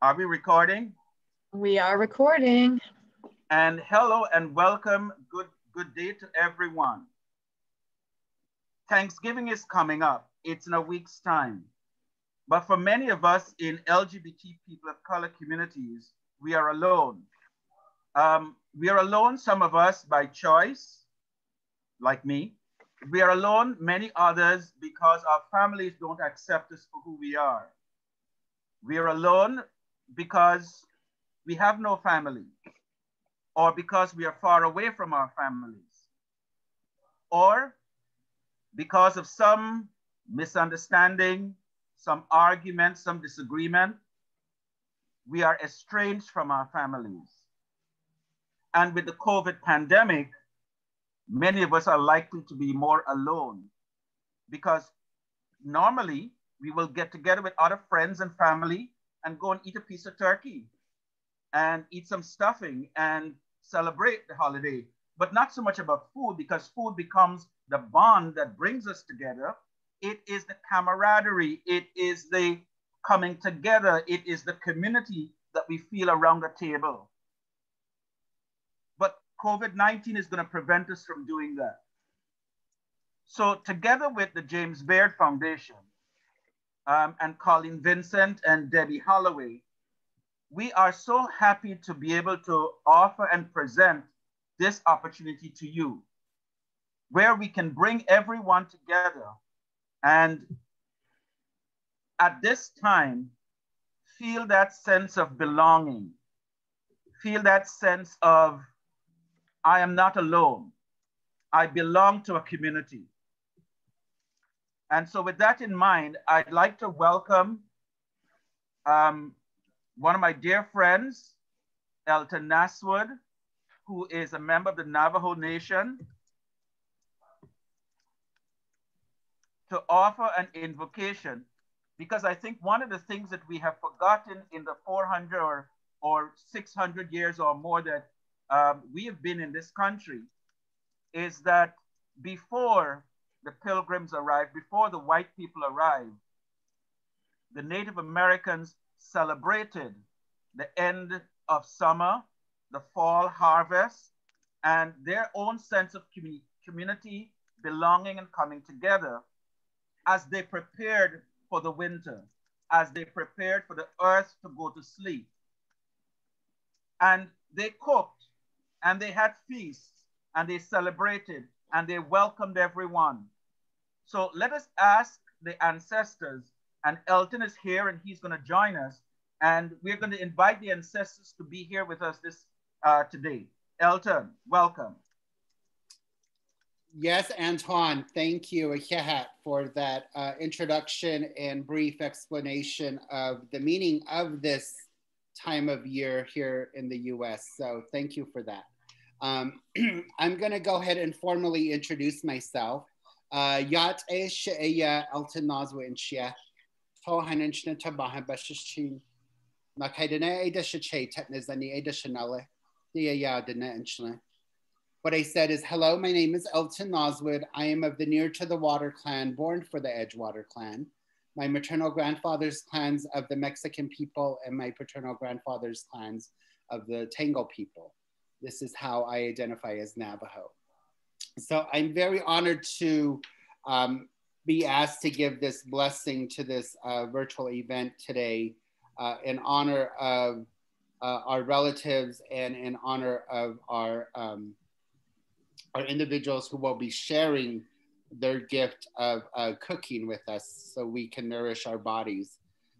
Are we recording? We are recording. And hello and welcome. Good good day to everyone. Thanksgiving is coming up. It's in a week's time. But for many of us in LGBT people of color communities, we are alone. Um, we are alone, some of us by choice, like me. We are alone, many others, because our families don't accept us for who we are. We are alone because we have no family, or because we are far away from our families, or because of some misunderstanding, some argument, some disagreement, we are estranged from our families. And with the COVID pandemic, many of us are likely to be more alone because normally we will get together with other friends and family and go and eat a piece of turkey and eat some stuffing and celebrate the holiday, but not so much about food because food becomes the bond that brings us together. It is the camaraderie, it is the coming together, it is the community that we feel around the table. But COVID 19 is going to prevent us from doing that. So, together with the James Beard Foundation, um, and Colleen Vincent and Debbie Holloway. We are so happy to be able to offer and present this opportunity to you, where we can bring everyone together and at this time, feel that sense of belonging, feel that sense of, I am not alone. I belong to a community. And so with that in mind, I'd like to welcome um, one of my dear friends, Elton Naswood, who is a member of the Navajo Nation, to offer an invocation. Because I think one of the things that we have forgotten in the 400 or, or 600 years or more that um, we have been in this country is that before the pilgrims arrived, before the white people arrived, the Native Americans celebrated the end of summer, the fall harvest, and their own sense of community, belonging, and coming together as they prepared for the winter, as they prepared for the earth to go to sleep. And they cooked and they had feasts and they celebrated and they welcomed everyone. So let us ask the ancestors, and Elton is here and he's going to join us. And we're going to invite the ancestors to be here with us this uh, today. Elton, welcome. Yes, Anton, thank you, for that uh, introduction and brief explanation of the meaning of this time of year here in the US. So thank you for that. Um, I'm going to go ahead and formally introduce myself. Uh, Yat e she'eya elton nazwa in shia. To hanin shna tabaha bashashin. Kaidane eda shache tetnizani eda shanale. Dia ya dene inchna. What I said is, hello, my name is Elton Naswood. I am of the Near to the Water clan, born for the Edgewater clan. My maternal grandfather's clans of the Mexican people and my paternal grandfather's clans of the Tangle people. This is how I identify as Navajo. So I'm very honored to um, be asked to give this blessing to this uh, virtual event today uh, in honor of uh, our relatives and in honor of our, um, our individuals who will be sharing their gift of uh, cooking with us so we can nourish our bodies.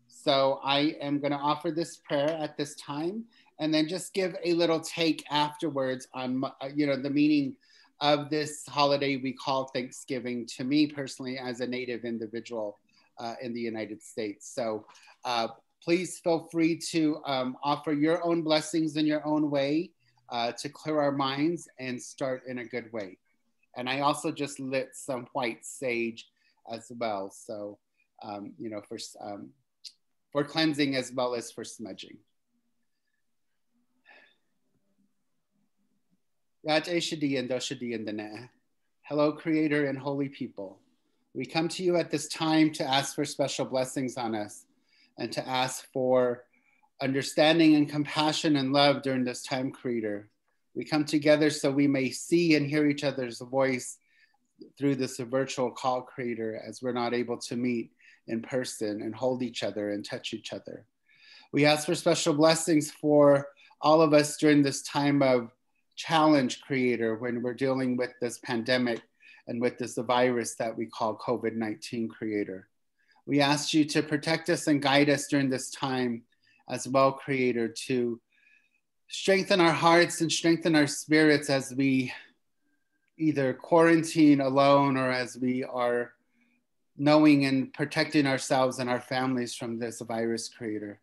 So I am going to offer this prayer at this time and then just give a little take afterwards on uh, you know the meaning of this holiday we call Thanksgiving to me personally as a Native individual uh, in the United States. So uh, please feel free to um, offer your own blessings in your own way uh, to clear our minds and start in a good way. And I also just lit some white sage as well. So, um, you know, for, um, for cleansing as well as for smudging. Hello, Creator and holy people. We come to you at this time to ask for special blessings on us and to ask for understanding and compassion and love during this time, Creator. We come together so we may see and hear each other's voice through this virtual call, Creator, as we're not able to meet in person and hold each other and touch each other. We ask for special blessings for all of us during this time of challenge, Creator, when we're dealing with this pandemic and with this virus that we call COVID 19, Creator. We ask you to protect us and guide us during this time as well, Creator, to strengthen our hearts and strengthen our spirits as we either quarantine alone or as we are knowing and protecting ourselves and our families from this virus creator.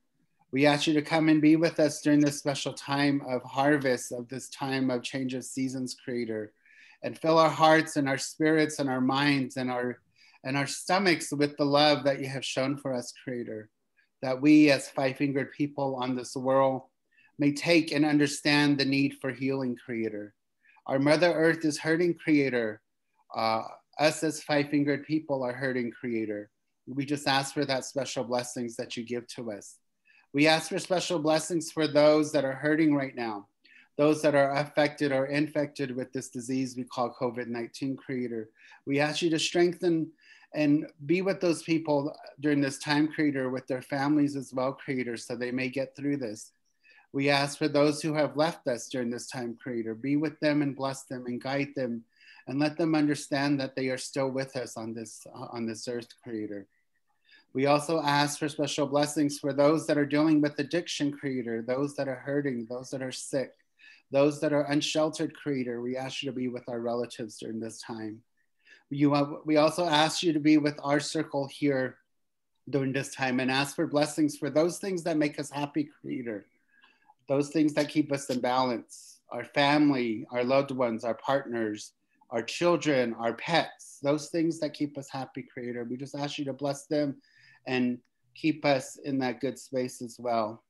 We ask you to come and be with us during this special time of harvest, of this time of change of seasons, Creator, and fill our hearts and our spirits and our minds and our and our stomachs with the love that you have shown for us, Creator. That we, as five fingered people on this world, may take and understand the need for healing, Creator. Our Mother Earth is hurting, Creator. Uh, us as five fingered people are hurting, Creator. We just ask for that special blessings that you give to us. We ask for special blessings for those that are hurting right now, those that are affected or infected with this disease we call COVID 19 creator. We ask you to strengthen and be with those people during this time, creator, with their families as well, creator, so they may get through this. We ask for those who have left us during this time, creator, be with them and bless them and guide them and let them understand that they are still with us on this, on this earth, creator. We also ask for special blessings for those that are dealing with addiction, Creator, those that are hurting, those that are sick, those that are unsheltered, Creator. We ask you to be with our relatives during this time. You, we also ask you to be with our circle here during this time and ask for blessings for those things that make us happy, Creator, those things that keep us in balance, our family, our loved ones, our partners, our children, our pets, those things that keep us happy, Creator. We just ask you to bless them and keep us in that good space as well.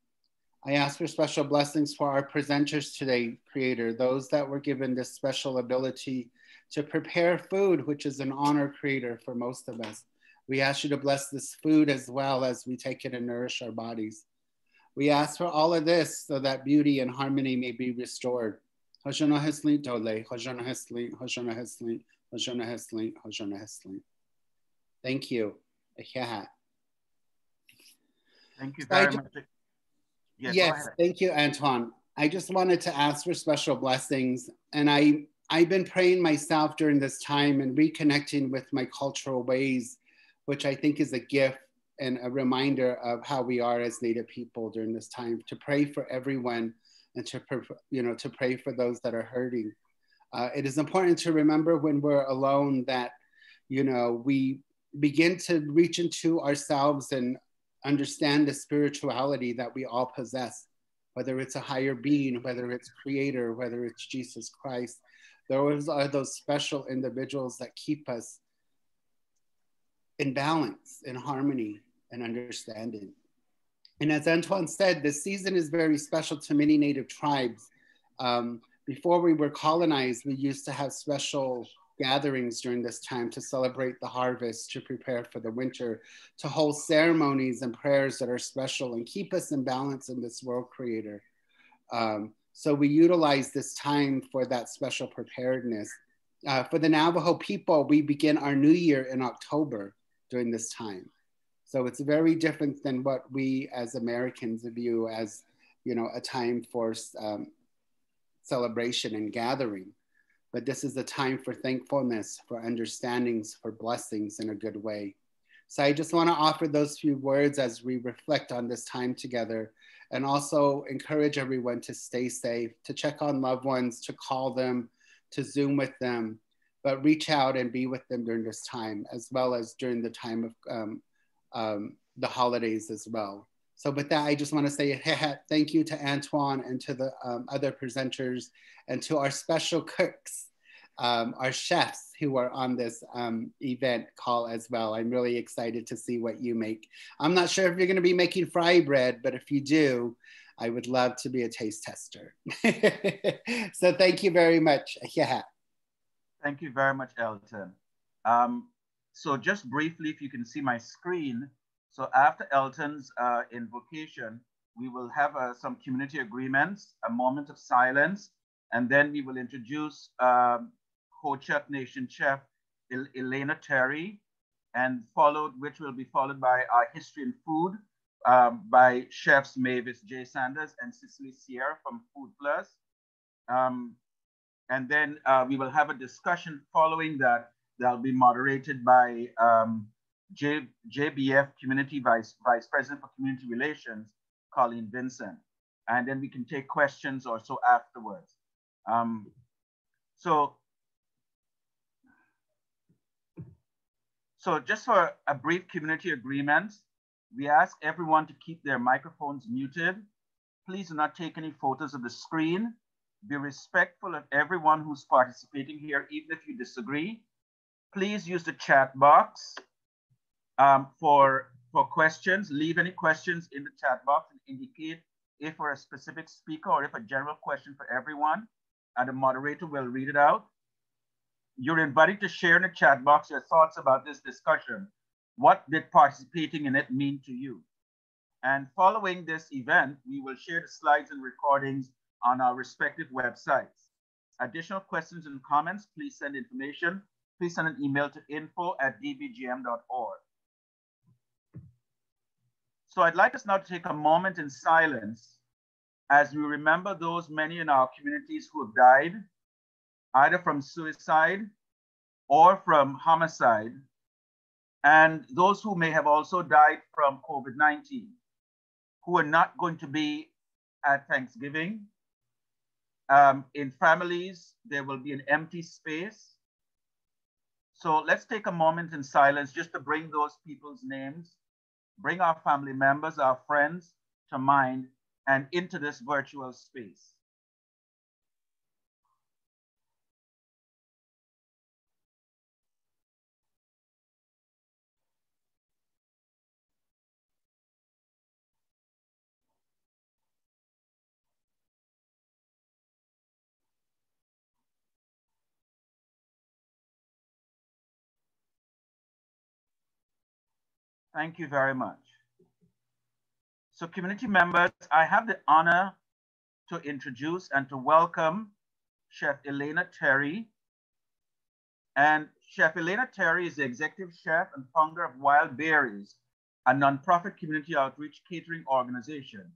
I ask for special blessings for our presenters today, Creator, those that were given this special ability to prepare food, which is an honor, Creator, for most of us. We ask you to bless this food as well as we take it and nourish our bodies. We ask for all of this so that beauty and harmony may be restored. Thank you. Thank you very much. Yeah, yes, thank you, Antoine. I just wanted to ask for special blessings. And I, I've been praying myself during this time and reconnecting with my cultural ways, which I think is a gift and a reminder of how we are as Native people during this time to pray for everyone and to, you know, to pray for those that are hurting. Uh, it is important to remember when we're alone that, you know, we begin to reach into ourselves and understand the spirituality that we all possess, whether it's a higher being, whether it's creator, whether it's Jesus Christ. Those are those special individuals that keep us in balance, in harmony, and understanding. And as Antoine said, this season is very special to many Native tribes. Um, before we were colonized, we used to have special gatherings during this time to celebrate the harvest, to prepare for the winter, to hold ceremonies and prayers that are special and keep us in balance in this world creator. Um, so we utilize this time for that special preparedness. Uh, for the Navajo people, we begin our new year in October during this time. So it's very different than what we as Americans view as, you know, a time for um, celebration and gathering but this is a time for thankfulness, for understandings, for blessings in a good way. So I just want to offer those few words as we reflect on this time together and also encourage everyone to stay safe, to check on loved ones, to call them, to Zoom with them, but reach out and be with them during this time, as well as during the time of um, um, the holidays as well. So with that, I just want to say thank you to Antoine and to the um, other presenters and to our special cooks, um, our chefs who are on this um, event call as well. I'm really excited to see what you make. I'm not sure if you're going to be making fry bread, but if you do, I would love to be a taste tester. so thank you very much. Yeah. Thank you very much, Elton. Um, so just briefly, if you can see my screen, so after Elton's uh, invocation, we will have uh, some community agreements, a moment of silence, and then we will introduce um, Ho-Chunk Nation chef El Elena Terry, and followed, which will be followed by our history and food um, by chefs Mavis J. Sanders and Cicely Sierra from Food Plus. Um, and then uh, we will have a discussion following that that'll be moderated by um, J, JBF Community Vice, Vice President for Community Relations, Colleen Vincent. And then we can take questions or so afterwards. Um, so, so just for a brief community agreement, we ask everyone to keep their microphones muted. Please do not take any photos of the screen. Be respectful of everyone who's participating here, even if you disagree. Please use the chat box um, for, for questions. Leave any questions in the chat box and indicate if for a specific speaker or if a general question for everyone, and the moderator will read it out. You're invited to share in the chat box your thoughts about this discussion what did participating in it mean to you? And following this event, we will share the slides and recordings on our respective websites. Additional questions and comments, please send information. Please send an email to info at dbgm.org. So I'd like us now to take a moment in silence as we remember those many in our communities who have died, either from suicide or from homicide, and those who may have also died from COVID-19, who are not going to be at Thanksgiving. Um, in families, there will be an empty space. So let's take a moment in silence just to bring those people's names, bring our family members, our friends to mind and into this virtual space. Thank you very much. So community members, I have the honor to introduce and to welcome Chef Elena Terry. And Chef Elena Terry is the executive chef and founder of Wild Bearies, a nonprofit community outreach catering organization.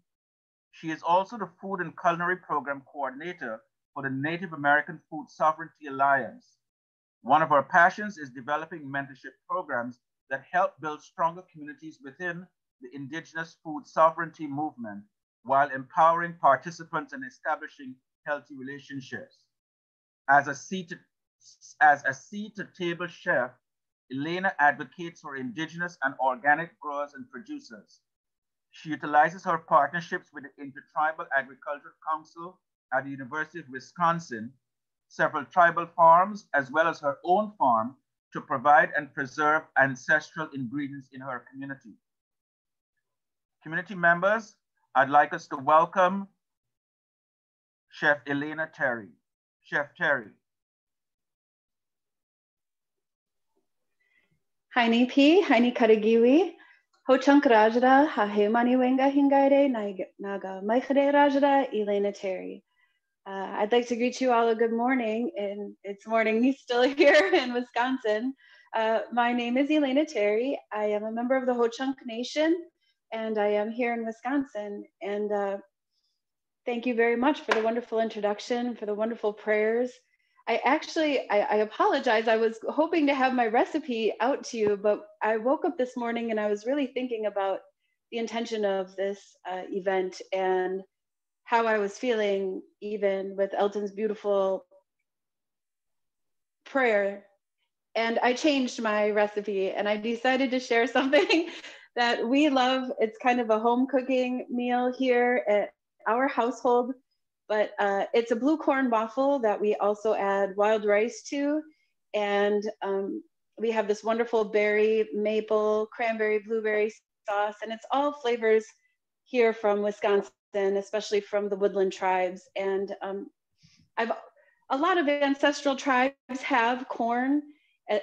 She is also the food and culinary program coordinator for the Native American Food Sovereignty Alliance. One of her passions is developing mentorship programs that help build stronger communities within the indigenous food sovereignty movement while empowering participants and establishing healthy relationships. As a seat to, as a seat to table chef, Elena advocates for indigenous and organic growers and producers. She utilizes her partnerships with the Intertribal Agricultural Council at the University of Wisconsin, several tribal farms, as well as her own farm to provide and preserve ancestral ingredients in her community. Community members, I'd like us to welcome Chef Elena Terry. Chef Terry. Haini P, Haini Karagiwi, Ho-Chunk Rajada, Hahe Wenga Hingaire, Naga Maikade Rajada, Elena Terry. Uh, I'd like to greet you all a good morning, and it's morning still here in Wisconsin. Uh, my name is Elena Terry. I am a member of the Ho-Chunk Nation, and I am here in Wisconsin. And uh, thank you very much for the wonderful introduction, for the wonderful prayers. I actually, I, I apologize. I was hoping to have my recipe out to you, but I woke up this morning and I was really thinking about the intention of this uh, event and how I was feeling, even with Elton's beautiful prayer. And I changed my recipe and I decided to share something that we love. It's kind of a home cooking meal here at our household, but uh, it's a blue corn waffle that we also add wild rice to. And um, we have this wonderful berry, maple, cranberry, blueberry sauce, and it's all flavors here from Wisconsin especially from the woodland tribes. And um, I've a lot of ancestral tribes have corn,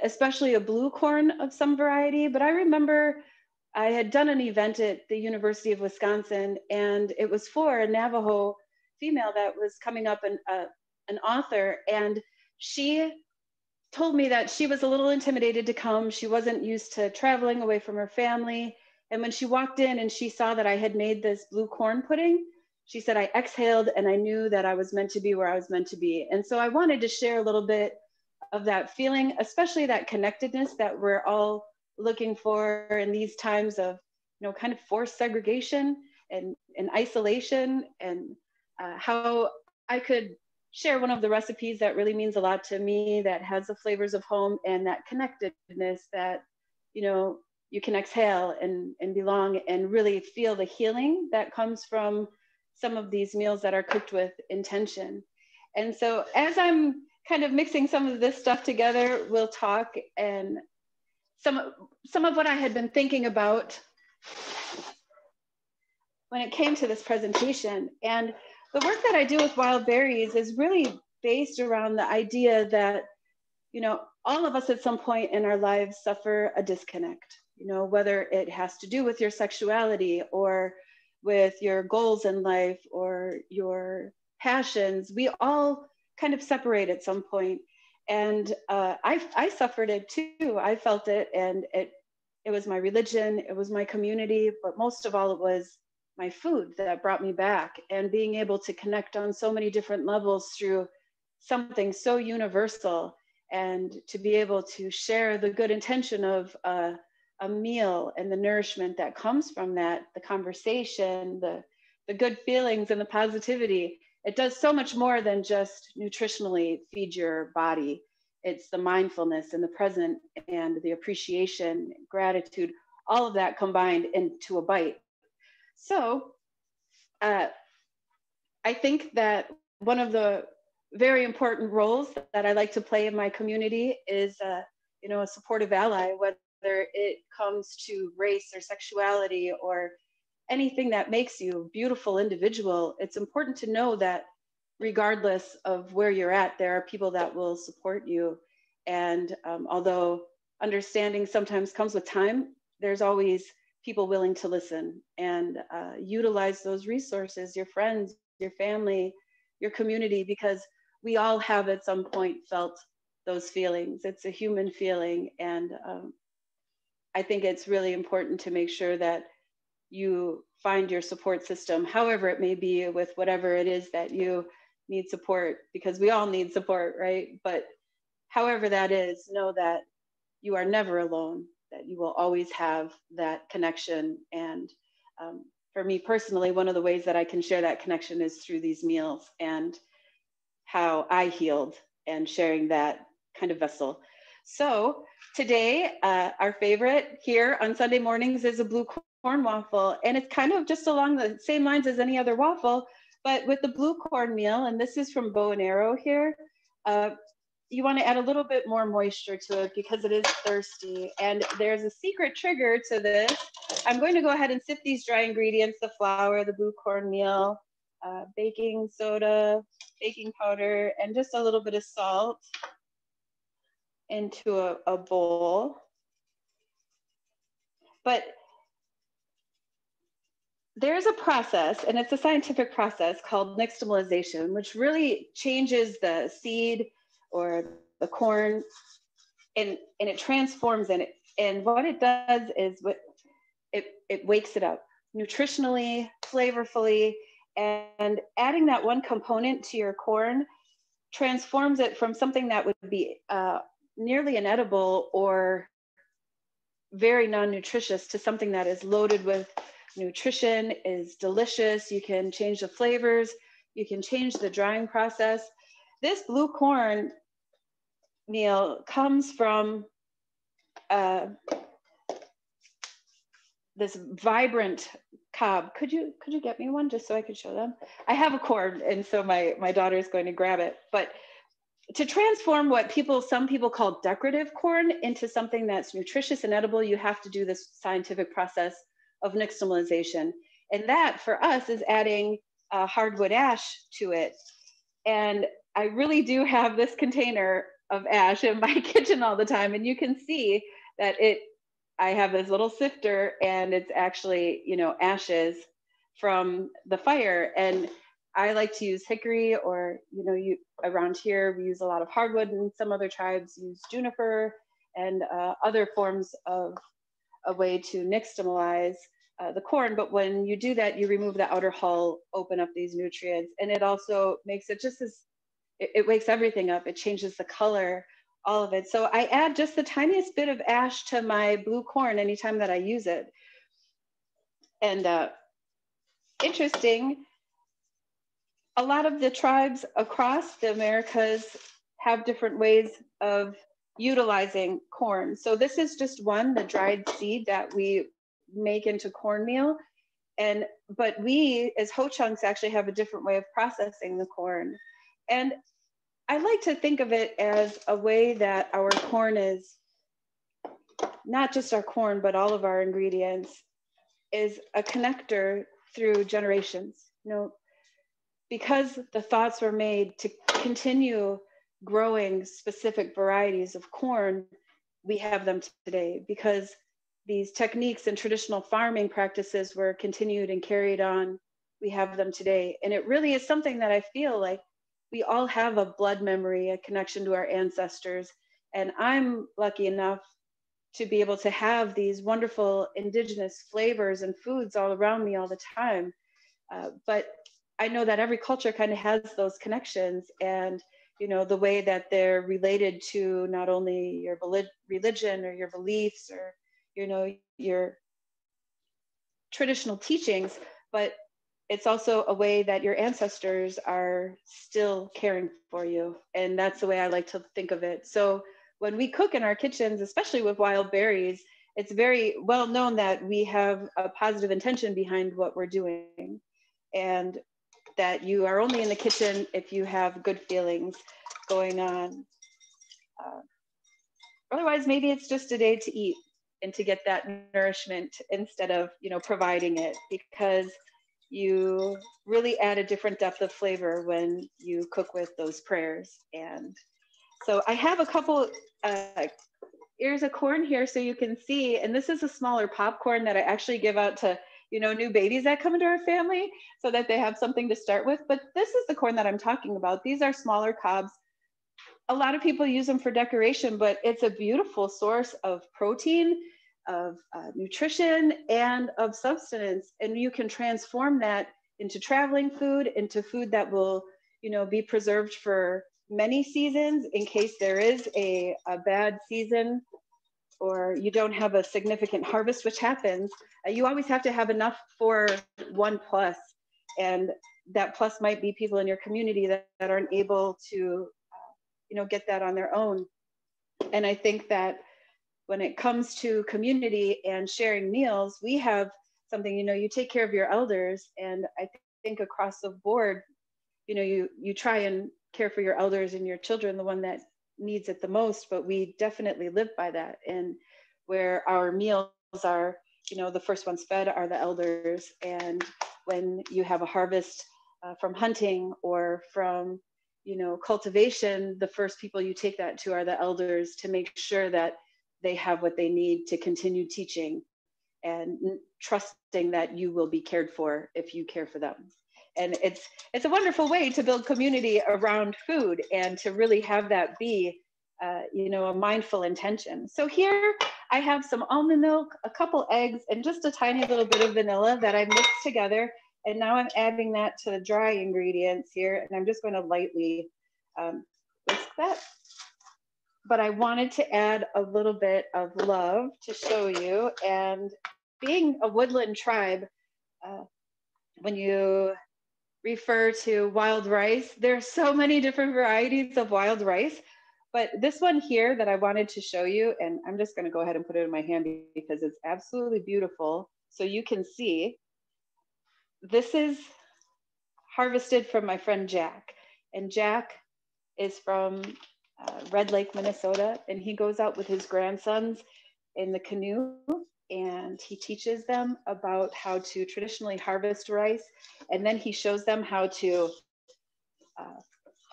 especially a blue corn of some variety. But I remember I had done an event at the University of Wisconsin, and it was for a Navajo female that was coming up, an, uh, an author, and she told me that she was a little intimidated to come. She wasn't used to traveling away from her family. And when she walked in and she saw that I had made this blue corn pudding, she said, I exhaled and I knew that I was meant to be where I was meant to be. And so I wanted to share a little bit of that feeling, especially that connectedness that we're all looking for in these times of you know kind of forced segregation and, and isolation and uh, how i could share one of the recipes that really means a lot to me that has the flavors of home and that connectedness that you know you can exhale and, and belong and really feel the healing that comes from some of these meals that are cooked with intention and so as i'm kind of mixing some of this stuff together we'll talk and some, some of what I had been thinking about when it came to this presentation. And the work that I do with wild bearies is really based around the idea that, you know, all of us at some point in our lives suffer a disconnect, you know, whether it has to do with your sexuality or with your goals in life or your passions. We all kind of separate at some point and uh, I, I suffered it too. I felt it, and it it was my religion, it was my community, but most of all, it was my food that brought me back. And being able to connect on so many different levels through something so universal, and to be able to share the good intention of uh, a meal and the nourishment that comes from that, the conversation, the the good feelings and the positivity it does so much more than just nutritionally feed your body. It's the mindfulness and the present and the appreciation, gratitude, all of that combined into a bite. So uh, I think that one of the very important roles that I like to play in my community is, uh, you know, a supportive ally, whether it comes to race or sexuality or anything that makes you a beautiful individual, it's important to know that regardless of where you're at, there are people that will support you. And um, although understanding sometimes comes with time, there's always people willing to listen and uh, utilize those resources, your friends, your family, your community, because we all have at some point felt those feelings. It's a human feeling. And um, I think it's really important to make sure that you find your support system, however it may be, with whatever it is that you need support, because we all need support, right? But however that is, know that you are never alone, that you will always have that connection. And um, for me personally, one of the ways that I can share that connection is through these meals and how I healed and sharing that kind of vessel. So today, uh, our favorite here on Sunday mornings is a blue corn waffle. And it's kind of just along the same lines as any other waffle, but with the blue corn meal, and this is from Bow and Arrow here, uh, you want to add a little bit more moisture to it because it is thirsty. And there's a secret trigger to this. I'm going to go ahead and sift these dry ingredients, the flour, the blue corn meal, uh, baking soda, baking powder, and just a little bit of salt into a, a bowl. But there's a process, and it's a scientific process called nixtamalization, which really changes the seed or the corn and, and it transforms it. And what it does is what it, it wakes it up nutritionally, flavorfully, and adding that one component to your corn transforms it from something that would be uh, nearly inedible or very non-nutritious to something that is loaded with nutrition is delicious. You can change the flavors. You can change the drying process. This blue corn meal comes from uh, this vibrant cob. Could you could you get me one just so I could show them? I have a corn, and so my my daughter is going to grab it. But to transform what people some people call decorative corn into something that's nutritious and edible, you have to do this scientific process of nixtamalization. And that for us is adding uh, hardwood ash to it. And I really do have this container of ash in my kitchen all the time. And you can see that it I have this little sifter and it's actually, you know, ashes from the fire. And I like to use hickory or, you know, you around here, we use a lot of hardwood and some other tribes use juniper and uh, other forms of a way to nixtamalize uh, the corn. But when you do that, you remove the outer hull, open up these nutrients, and it also makes it just as, it, it wakes everything up. It changes the color all of it. So I add just the tiniest bit of ash to my blue corn anytime that I use it. And uh, interesting, a lot of the tribes across the Americas have different ways of utilizing corn. So this is just one, the dried seed that we make into cornmeal. And but we as Ho Chunks actually have a different way of processing the corn. And I like to think of it as a way that our corn is not just our corn, but all of our ingredients is a connector through generations. You know, because the thoughts were made to continue growing specific varieties of corn, we have them today because these techniques and traditional farming practices were continued and carried on. We have them today. And it really is something that I feel like we all have a blood memory, a connection to our ancestors. And I'm lucky enough to be able to have these wonderful indigenous flavors and foods all around me all the time. Uh, but I know that every culture kind of has those connections and you know the way that they're related to not only your religion or your beliefs or you know your traditional teachings but it's also a way that your ancestors are still caring for you. And that's the way I like to think of it. So when we cook in our kitchens, especially with wild bearies, it's very well known that we have a positive intention behind what we're doing. And that you are only in the kitchen if you have good feelings going on. Uh, otherwise, maybe it's just a day to eat and to get that nourishment instead of you know providing it because you really add a different depth of flavor when you cook with those prayers. And so I have a couple uh, ears of corn here so you can see, and this is a smaller popcorn that I actually give out to you know new babies that come into our family so that they have something to start with. But this is the corn that I'm talking about. These are smaller cobs. A lot of people use them for decoration, but it's a beautiful source of protein of uh, nutrition and of substance and you can transform that into traveling food into food that will you know be preserved for many seasons in case there is a, a bad season or you don't have a significant harvest which happens uh, you always have to have enough for one plus and that plus might be people in your community that, that aren't able to uh, you know get that on their own and i think that when it comes to community and sharing meals, we have something, you know, you take care of your elders. And I think across the board, you know, you, you try and care for your elders and your children, the one that needs it the most, but we definitely live by that. And where our meals are, you know, the first ones fed are the elders. And when you have a harvest uh, from hunting or from, you know, cultivation, the first people you take that to are the elders to make sure that they have what they need to continue teaching and trusting that you will be cared for if you care for them and it's it's a wonderful way to build community around food and to really have that be uh, you know a mindful intention. So here i have some almond milk a couple eggs and just a tiny little bit of vanilla that i mixed together. And now i'm adding that to the dry ingredients here and i'm just going to lightly um, whisk that. But I wanted to add a little bit of love to show you. And being a woodland tribe, uh, when you refer to wild rice, there are so many different varieties of wild rice. But this one here that I wanted to show you, and I'm just gonna go ahead and put it in my hand because it's absolutely beautiful. So you can see, this is harvested from my friend Jack. And Jack is from uh, Red Lake, Minnesota, and he goes out with his grandsons in the canoe and he teaches them about how to traditionally harvest rice. And then he shows them how to uh,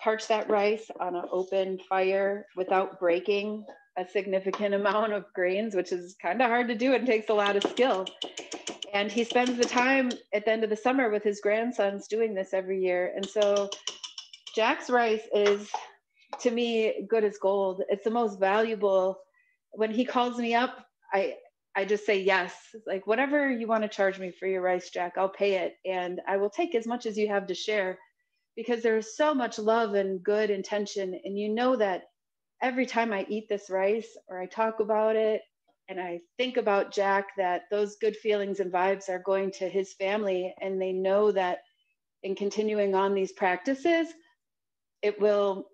parch that rice on an open fire without breaking a significant amount of grains, which is kind of hard to do and takes a lot of skill. And he spends the time at the end of the summer with his grandsons doing this every year. And so Jack's rice is, to me, good as gold. It's the most valuable. When he calls me up, I I just say yes. Like whatever you want to charge me for your rice, Jack, I'll pay it, and I will take as much as you have to share, because there's so much love and good intention, and you know that every time I eat this rice or I talk about it and I think about Jack, that those good feelings and vibes are going to his family, and they know that in continuing on these practices, it will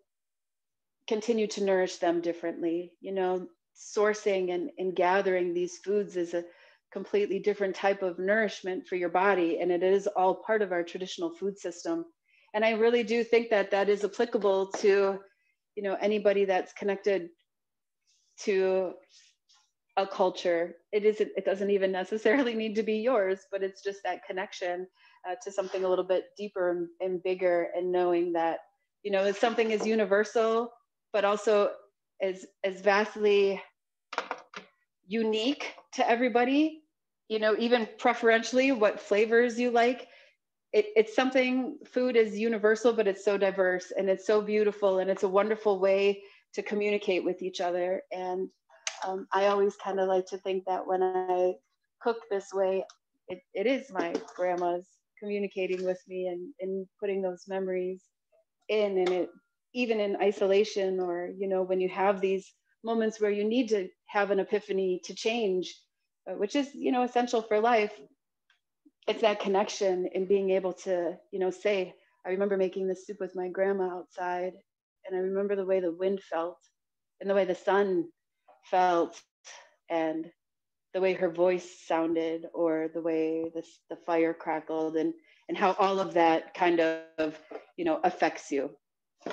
continue to nourish them differently. You know, sourcing and, and gathering these foods is a completely different type of nourishment for your body, and it is all part of our traditional food system. And I really do think that that is applicable to, you know, anybody that's connected to a culture. It isn't. It doesn't even necessarily need to be yours, but it's just that connection uh, to something a little bit deeper and, and bigger, and knowing that you know something is universal, but also is is vastly unique to everybody. You know even preferentially what flavors you like. It, it's something food is universal but it's so diverse and it's so beautiful and it's a wonderful way to communicate with each other. And um, i always kind of like to think that when i cook this way it, it is my grandma's communicating with me and, and putting those memories in and it even in isolation or you know when you have these moments where you need to have an epiphany to change uh, which is you know essential for life. It's that connection and being able to you know say i remember making this soup with my grandma outside and i remember the way the wind felt and the way the sun felt and the way her voice sounded or the way the, the fire crackled and and how all of that kind of you know affects you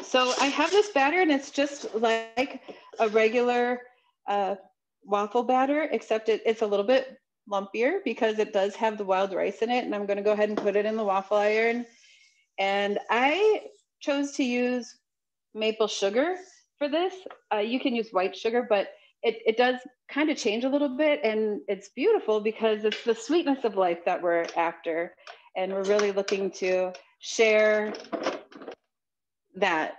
so I have this batter and it's just like a regular uh, waffle batter, except it, it's a little bit lumpier because it does have the wild rice in it. And I'm gonna go ahead and put it in the waffle iron. And I chose to use maple sugar for this. Uh, you can use white sugar, but it, it does kind of change a little bit and it's beautiful because it's the sweetness of life that we're after. And we're really looking to share that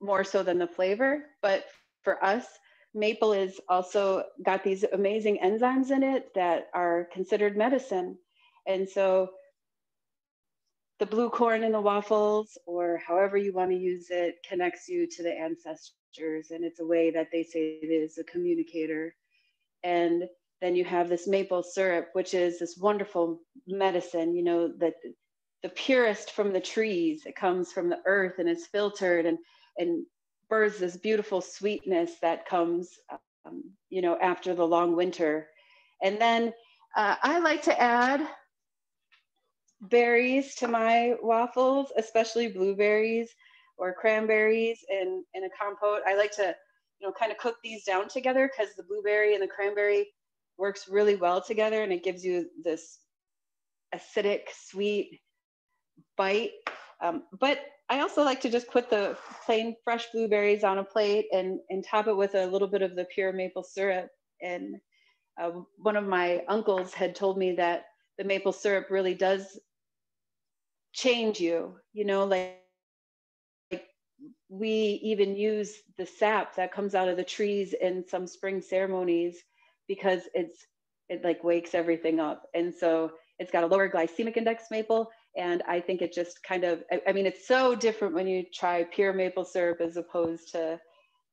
more so than the flavor. But for us, maple is also got these amazing enzymes in it that are considered medicine. And so the blue corn in the waffles, or however you want to use it, connects you to the ancestors. And it's a way that they say it is a communicator. And then you have this maple syrup, which is this wonderful medicine, you know, that the purest from the trees. It comes from the earth and is filtered and and births this beautiful sweetness that comes, um, you know, after the long winter. And then uh, I like to add berries to my waffles, especially blueberries or cranberries in, in a compote. I like to, you know, kind of cook these down together because the blueberry and the cranberry works really well together and it gives you this acidic, sweet, bite. Um, but I also like to just put the plain fresh blueberries on a plate and, and top it with a little bit of the pure maple syrup. And uh, one of my uncles had told me that the maple syrup really does change you, you know, like, like we even use the sap that comes out of the trees in some spring ceremonies because it's it like wakes everything up. And so it's got a lower glycemic index maple and I think it just kind of, I, mean, it's so different when you try pure maple syrup as opposed to,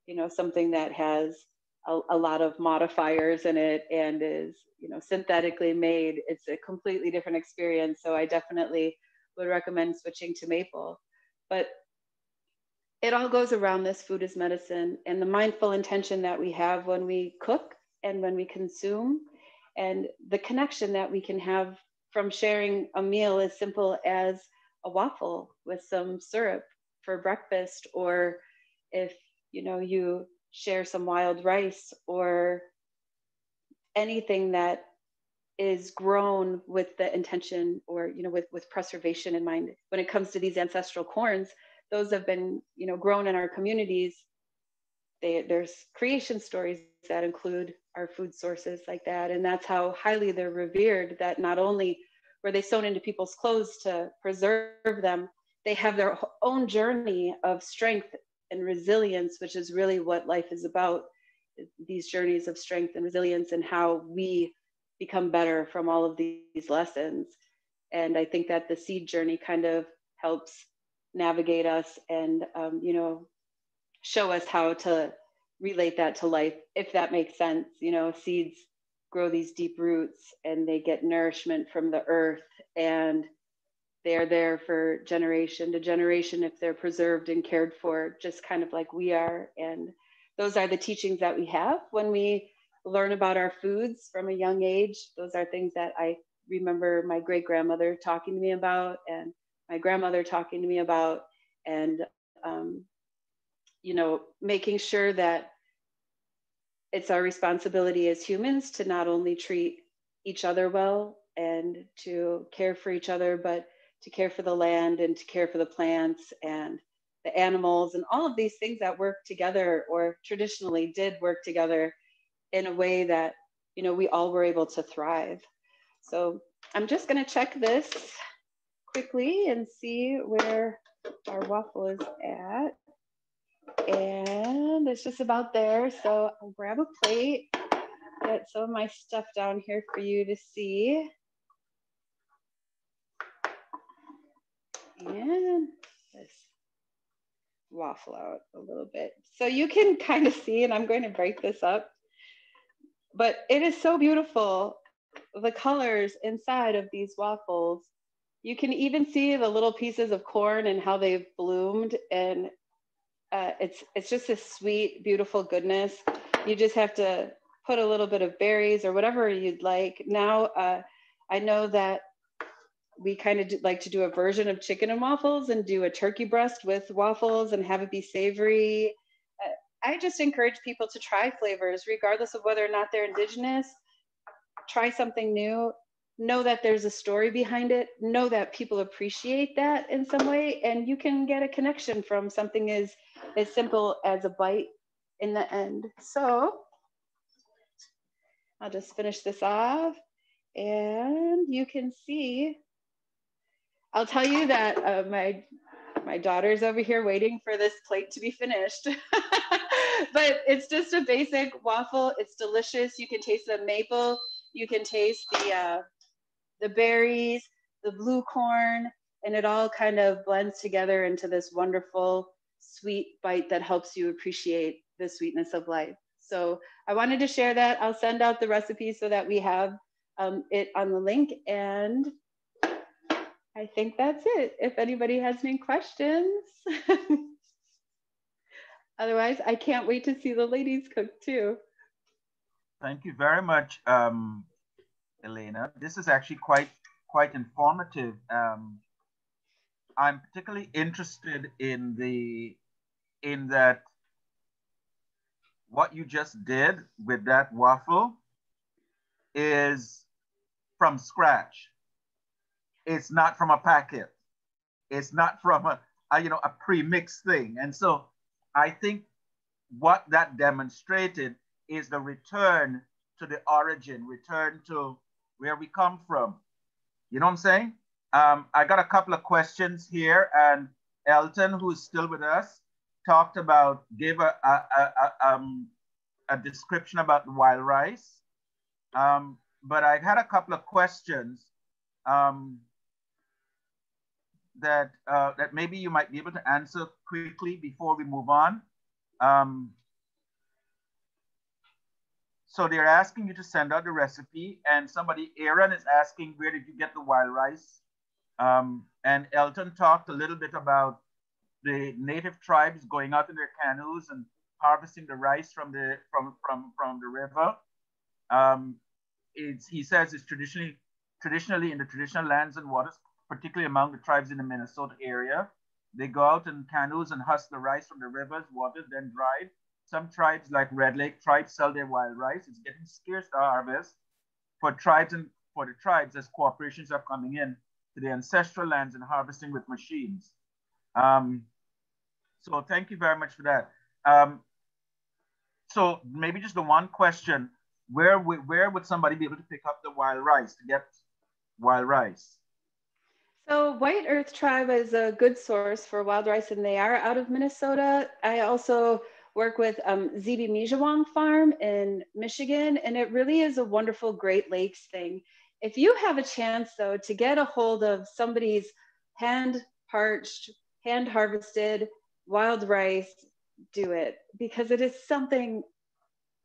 you know, something that has a, a lot of modifiers in it and is, you know, synthetically made. It's a completely different experience. So I definitely would recommend switching to maple. But it all goes around this food is medicine and the mindful intention that we have when we cook and when we consume and the connection that we can have from sharing a meal as simple as a waffle with some syrup for breakfast or if you know you share some wild rice or anything that is grown with the intention or you know with with preservation in mind when it comes to these ancestral corns those have been you know grown in our communities they, there's creation stories that include our food sources like that. And that's how highly they're revered that not only were they sewn into people's clothes to preserve them, they have their own journey of strength and resilience, which is really what life is about these journeys of strength and resilience and how we become better from all of these lessons. And I think that the seed journey kind of helps navigate us and, um, you know, show us how to relate that to life, if that makes sense. You know, seeds grow these deep roots and they get nourishment from the earth and they're there for generation to generation if they're preserved and cared for, just kind of like we are. And those are the teachings that we have when we learn about our foods from a young age. Those are things that I remember my great grandmother talking to me about and my grandmother talking to me about. And, um, you know, making sure that it's our responsibility as humans to not only treat each other well and to care for each other, but to care for the land and to care for the plants and the animals and all of these things that work together or traditionally did work together in a way that you know we all were able to thrive. So i'm just going to check this quickly and see where our waffle is at and it's just about there so i'll grab a plate get some of my stuff down here for you to see and waffle out a little bit. So you can kind of see, and I'm going to break this up, but it is so beautiful. The colors inside of these waffles. You can even see the little pieces of corn and how they've bloomed. And uh, it's, it's just a sweet, beautiful goodness. You just have to put a little bit of berries or whatever you'd like. Now, uh, I know that we kind of like to do a version of chicken and waffles and do a turkey breast with waffles and have it be savory. Uh, I just encourage people to try flavors, regardless of whether or not they're indigenous. Try something new. Know that there's a story behind it. Know that people appreciate that in some way, and you can get a connection from something as as simple as a bite in the end. So I'll just finish this off, and you can see I'll tell you that uh, my my daughter's over here waiting for this plate to be finished. but it's just a basic waffle. It's delicious. You can taste the maple. You can taste the uh, the berries, the blue corn, and it all kind of blends together into this wonderful sweet bite that helps you appreciate the sweetness of life. So I wanted to share that. I'll send out the recipe so that we have um, it on the link and I think that's it. If anybody has any questions. Otherwise, I can't wait to see the ladies cook too. Thank you very much, um, Elena. This is actually quite quite informative. Um, I'm particularly interested in the in that what you just did with that waffle is from scratch. It's not from a packet. It's not from a, a you know a pre-mixed thing. And so I think what that demonstrated is the return to the origin, return to where we come from. You know what I'm saying? Um, I got a couple of questions here, and Elton, who's still with us, talked about, gave a, a, a, a, um, a description about the wild rice. Um, but I had a couple of questions. Um, that uh, that maybe you might be able to answer quickly before we move on. Um, so they're asking you to send out the recipe, and somebody, Aaron, is asking where did you get the wild rice? Um, and Elton talked a little bit about the native tribes going out in their canoes and harvesting the rice from the from from from the river. Um, he says it's traditionally traditionally in the traditional lands and waters particularly among the tribes in the Minnesota area. They go out in canoes and husk the rice from the rivers, watered, then dried. Some tribes, like Red Lake tribes, sell their wild rice. It's getting scarce to harvest for tribes and for the tribes as corporations are coming in to the ancestral lands and harvesting with machines. Um, so thank you very much for that. Um, so maybe just the one question: Where where would somebody be able to pick up the wild rice to get wild rice? So White Earth Tribe is a good source for wild rice, and they are out of Minnesota. I also work with um, Ziibimijwang Farm in Michigan, and it really is a wonderful Great Lakes thing. If you have a chance, though, to get a hold of somebody's hand parched, hand harvested wild rice, do it because it is something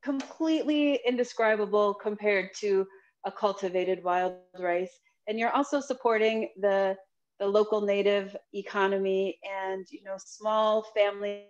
completely indescribable compared to a cultivated wild rice. And you're also supporting the, the local native economy and you know small families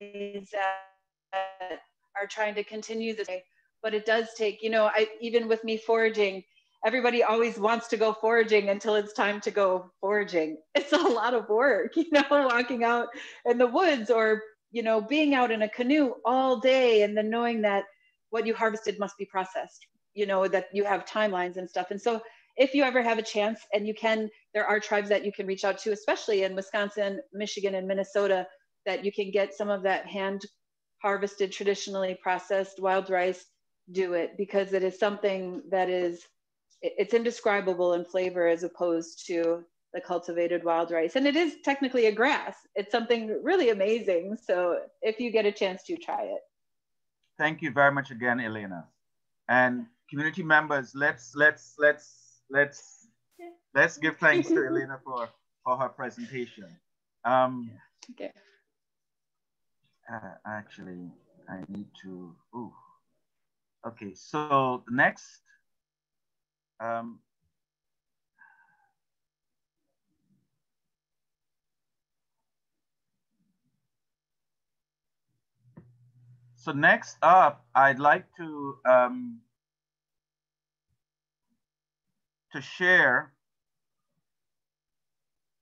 that are trying to continue this. way. But it does take, you know, I even with me foraging, everybody always wants to go foraging until it's time to go foraging. It's a lot of work, you know, walking out in the woods or, you know, being out in a canoe all day and then knowing that what you harvested must be processed, you know, that you have timelines and stuff. And so if you ever have a chance and you can, there are tribes that you can reach out to, especially in Wisconsin, Michigan, and Minnesota, that you can get some of that hand harvested, traditionally processed wild rice, do it because it is something that is it's indescribable in flavor as opposed to the cultivated wild rice. And it is technically a grass. It's something really amazing. So if you get a chance to try it. Thank you very much again, Elena. And community members, let's let's let's let's let's give thanks to Elena for for her presentation. Um, okay. Uh, actually, I need to. Ooh. Okay, so the next um, so next up, I'd like to um, to share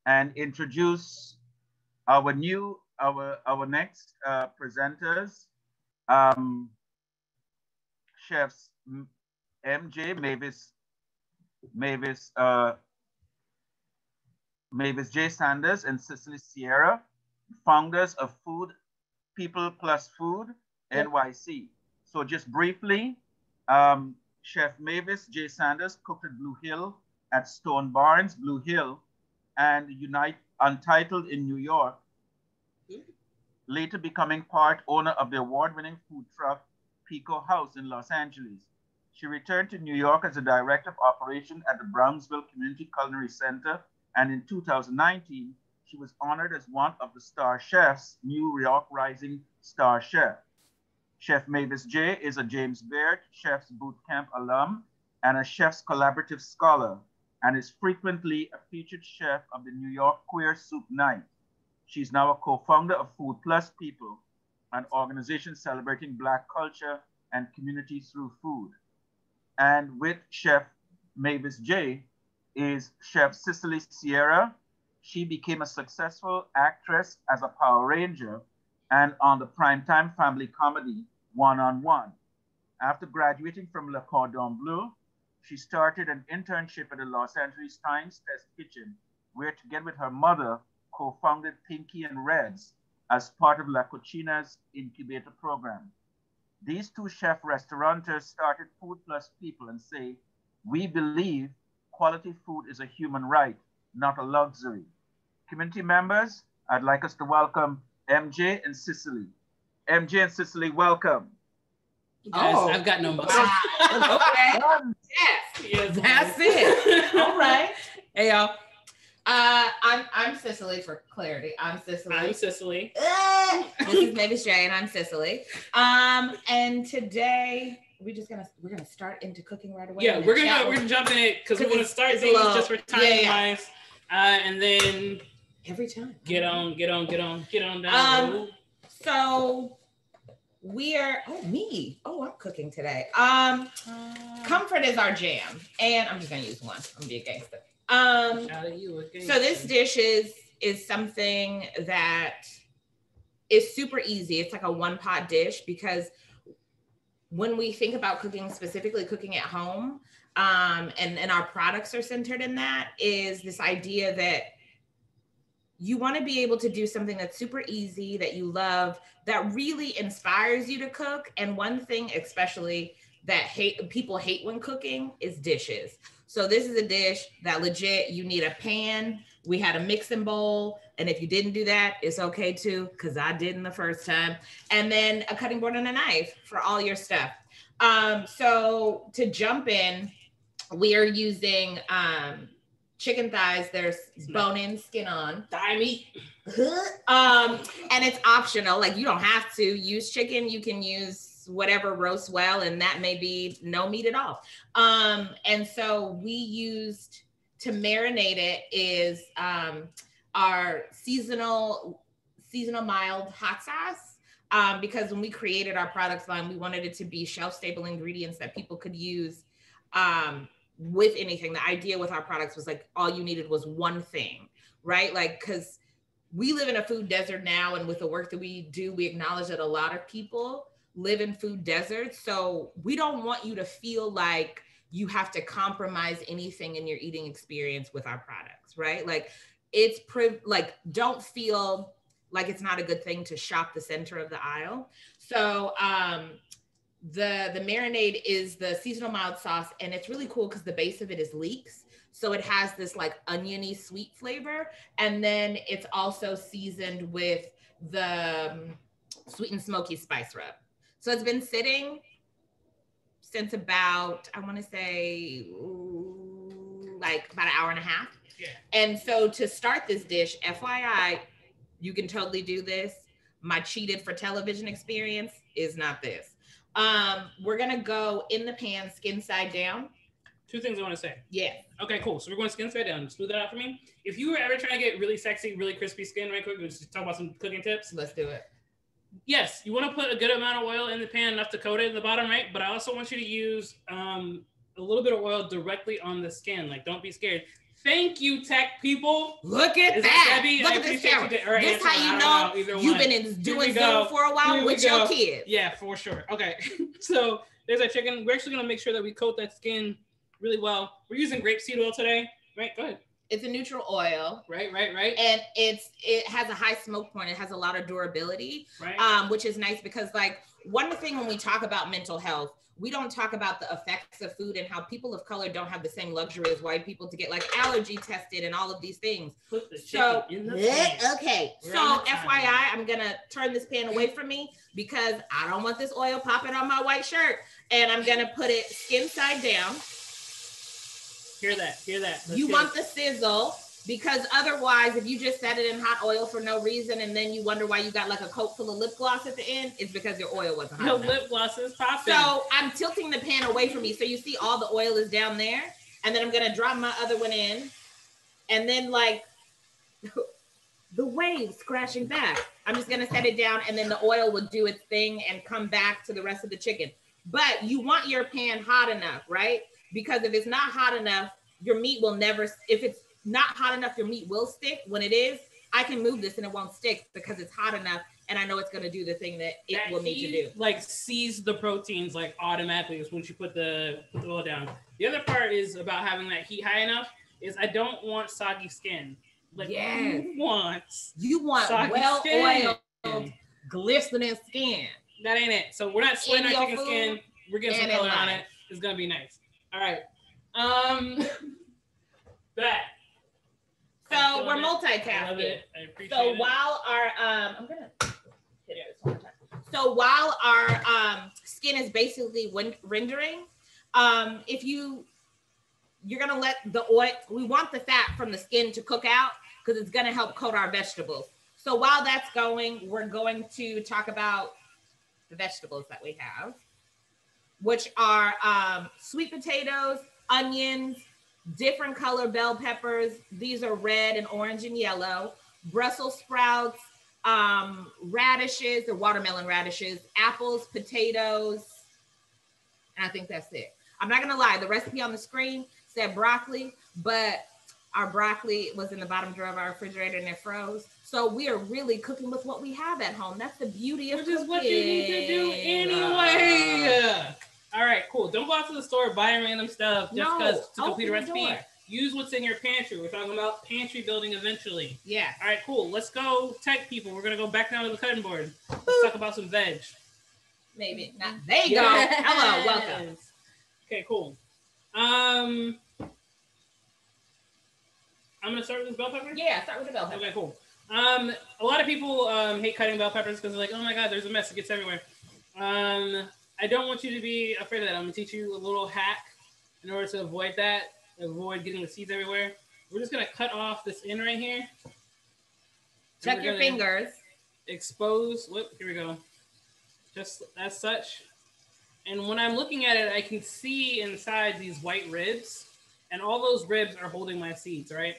and introduce our new our our next uh, presenters, um, chefs MJ Mavis Mavis, uh, Mavis J. Sanders and Cicely Sierra, founders of Food People Plus Food NYC. So just briefly, um, Chef Mavis J. Sanders cooked at Blue Hill at Stone Barns, Blue Hill, and Unite Untitled in New York, later becoming part owner of the award-winning food truck Pico House in Los Angeles. She returned to New York as a director of operation at the Brownsville Community Culinary Center, and in 2019, she was honored as one of the Star Chefs, New York Rising Star Chef. Chef Mavis J is a James Beard Chef's Boot Camp alum and a Chef's Collaborative Scholar, and is frequently a featured chef of the New York Queer Soup Night. She's now a co-founder of Food Plus People, an organization celebrating Black culture and community through food and with Chef Mavis J is Chef Cicely Sierra. She became a successful actress as a Power Ranger and on the primetime family comedy One on One. After graduating from Le Cordon Bleu, she started an internship at the Los Angeles Times Test Kitchen, where together with her mother, co-founded Pinky and Reds as part of La Cocina's incubator program. These two chef restaurateurs started Food Plus People and say, we believe quality food is a human right, not a luxury. Community members, I'd like us to welcome MJ and Cicely. MJ and Cicely, welcome. oh, I've got no wow. okay. yes. yes. That's it. All right. Hey, y'all. Uh, I'm I'm Cicely for clarity. I'm Cicely. I'm Cicely. Uh, this is Mavis J, and I'm Cicely. Um, and today we're just gonna we're gonna start into cooking right away. Yeah, we're gonna we're gonna jump in it because we want to start things just for time yeah, yeah. wise, uh, and then every time get on, get on, get on, get on down. Um, so we are oh me oh i'm cooking today um uh, comfort is our jam and i'm just gonna use one i'm gonna be a gangster um, so this dish is is something that is super easy. It's like a one pot dish because when we think about cooking, specifically cooking at home, um, and and our products are centered in that, is this idea that you want to be able to do something that's super easy that you love that really inspires you to cook. And one thing especially that hate people hate when cooking is dishes so this is a dish that legit you need a pan we had a mixing bowl and if you didn't do that it's okay too because i didn't the first time and then a cutting board and a knife for all your stuff um, so to jump in we are using um, chicken thighs. There's bone in, skin on. Thigh meat. um, and it's optional. Like you don't have to use chicken. You can use whatever roasts well, and that may be no meat at all. Um, and so we used to marinate it is um, our seasonal seasonal mild hot sauce. Um, because when we created our products line, we wanted it to be shelf stable ingredients that people could use um, with anything the idea with our products was like all you needed was one thing right like because we live in a food desert now and with the work that we do we acknowledge that a lot of people live in food deserts. So we don't want you to feel like you have to compromise anything in your eating experience with our products right? Like it's like don't feel like it's not a good thing to shop the center of the aisle. So um the the marinade is the seasonal mild sauce and it's really cool because the base of it is leeks. So it has this like oniony sweet flavor and then it's also seasoned with the um, sweet and smoky spice rub so it's been sitting since about i want to say like about an hour and a half yeah. and so to start this dish fyi you can totally do this my cheated for television experience is not this um, we're gonna go in the pan, skin side down. Two things I want to say. Yeah. Okay, cool. So we're going skin side down. Smooth that out for me. If you were ever trying to get really sexy, really crispy skin, right quick, let's just talk about some cooking tips. Let's do it. Yes, you want to put a good amount of oil in the pan, enough to coat it in the bottom, right? But I also want you to use um, a little bit of oil directly on the skin. Like, don't be scared. Thank you, tech people. Look at Is that. Debbie? Look I at this camera. This how you know, you've been in, doing Zoom for a while with your kids. Yeah, for sure. Okay, so there's our chicken. We're actually gonna make sure that we coat that skin really well. We're using grapeseed oil today. Right, go ahead. It's a neutral oil. Right, right, right. And it's it has a high smoke point. It has a lot of durability. Right. Um, which is nice because like one thing when we talk about mental health, we don't talk about the effects of food and how people of color don't have the same luxury as white people to get like allergy tested and all of these things. so okay. We're so FYI, I'm gonna turn this pan away from me because I don't want this oil popping on my white shirt. And I'm gonna put it skin side down. Hear that, hear that. Let's you want it. the sizzle because otherwise if you just set it in hot oil for no reason and then you wonder why you got like a coat full of lip gloss at the end it's because your oil wasn't hot no enough. lip gloss is popping so i'm tilting the pan away from me so you see all the oil is down there and then i'm gonna drop my other one in and then like the waves crashing back i'm just gonna set it down and then the oil will do its thing and come back to the rest of the chicken but you want your pan hot enough right because if it's not hot enough your meat will never if it's not hot enough, your meat will stick. When it is, I can move this and it won't stick because it's hot enough and I know it's gonna do the thing that it that will need to do. Like seize the proteins like automatically once you put the put the oil down. The other part is about having that heat high enough is I don't want soggy skin. Like yes. who wants you want well oiled glistening skin. That ain't it. So we're not splitting our chicken skin. We're getting some color on it. It's gonna be nice. All right. Um that so we're multitasking. So it. while our um, I'm gonna hit this one time. So while our um, skin is basically rendering, um, if you you're gonna let the oil, we want the fat from the skin to cook out because it's gonna help coat our vegetables. So while that's going, we're going to talk about the vegetables that we have, which are um, sweet potatoes, onions, different color bell peppers. These are red and orange and yellow. Brussels sprouts, um, radishes, the watermelon radishes, apples, potatoes, and I think that's it. I'm not gonna lie, the recipe on the screen said broccoli, but our broccoli was in the bottom drawer of our refrigerator and it froze. So we are really cooking with what we have at home. That's the beauty of Which cooking. is what you need to do anyway. Uh, all right, cool. Don't go out to the store buying random stuff just because no, to complete a recipe. use what's in your pantry. We're talking about pantry building eventually. Yeah. All right, cool. Let's go tech people. We're gonna go back down to the cutting board. Let's talk about some veg. Maybe not. There you go. Hello, welcome. Okay, cool. Um, I'm gonna start with this bell pepper. Yeah, start with the bell pepper. Okay, cool. Um, a lot of people um, hate cutting bell peppers because they're like, oh my god, there's a mess, it gets everywhere. Um, I don't want you to be afraid of that. I'm gonna teach you a little hack in order to avoid that, avoid getting the seeds everywhere. We're just gonna cut off this end right here. Check your fingers. Expose. Whoop, here we go. Just as such. And when I'm looking at it, I can see inside these white ribs, and all those ribs are holding my seeds, right?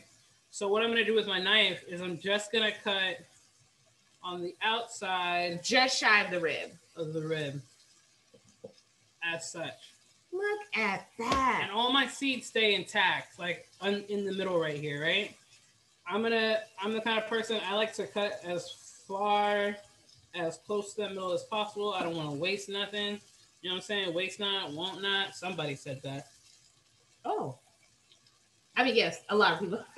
So what I'm gonna do with my knife is I'm just gonna cut on the outside, just shy of the rib, of the rib, as such. Look at that. And all my seeds stay intact, like in the middle right here, right? I'm gonna, I'm the kind of person I like to cut as far, as close to the middle as possible. I don't want to waste nothing. You know what I'm saying? Waste not, want not. Somebody said that. Oh. I mean, yes, a lot of people.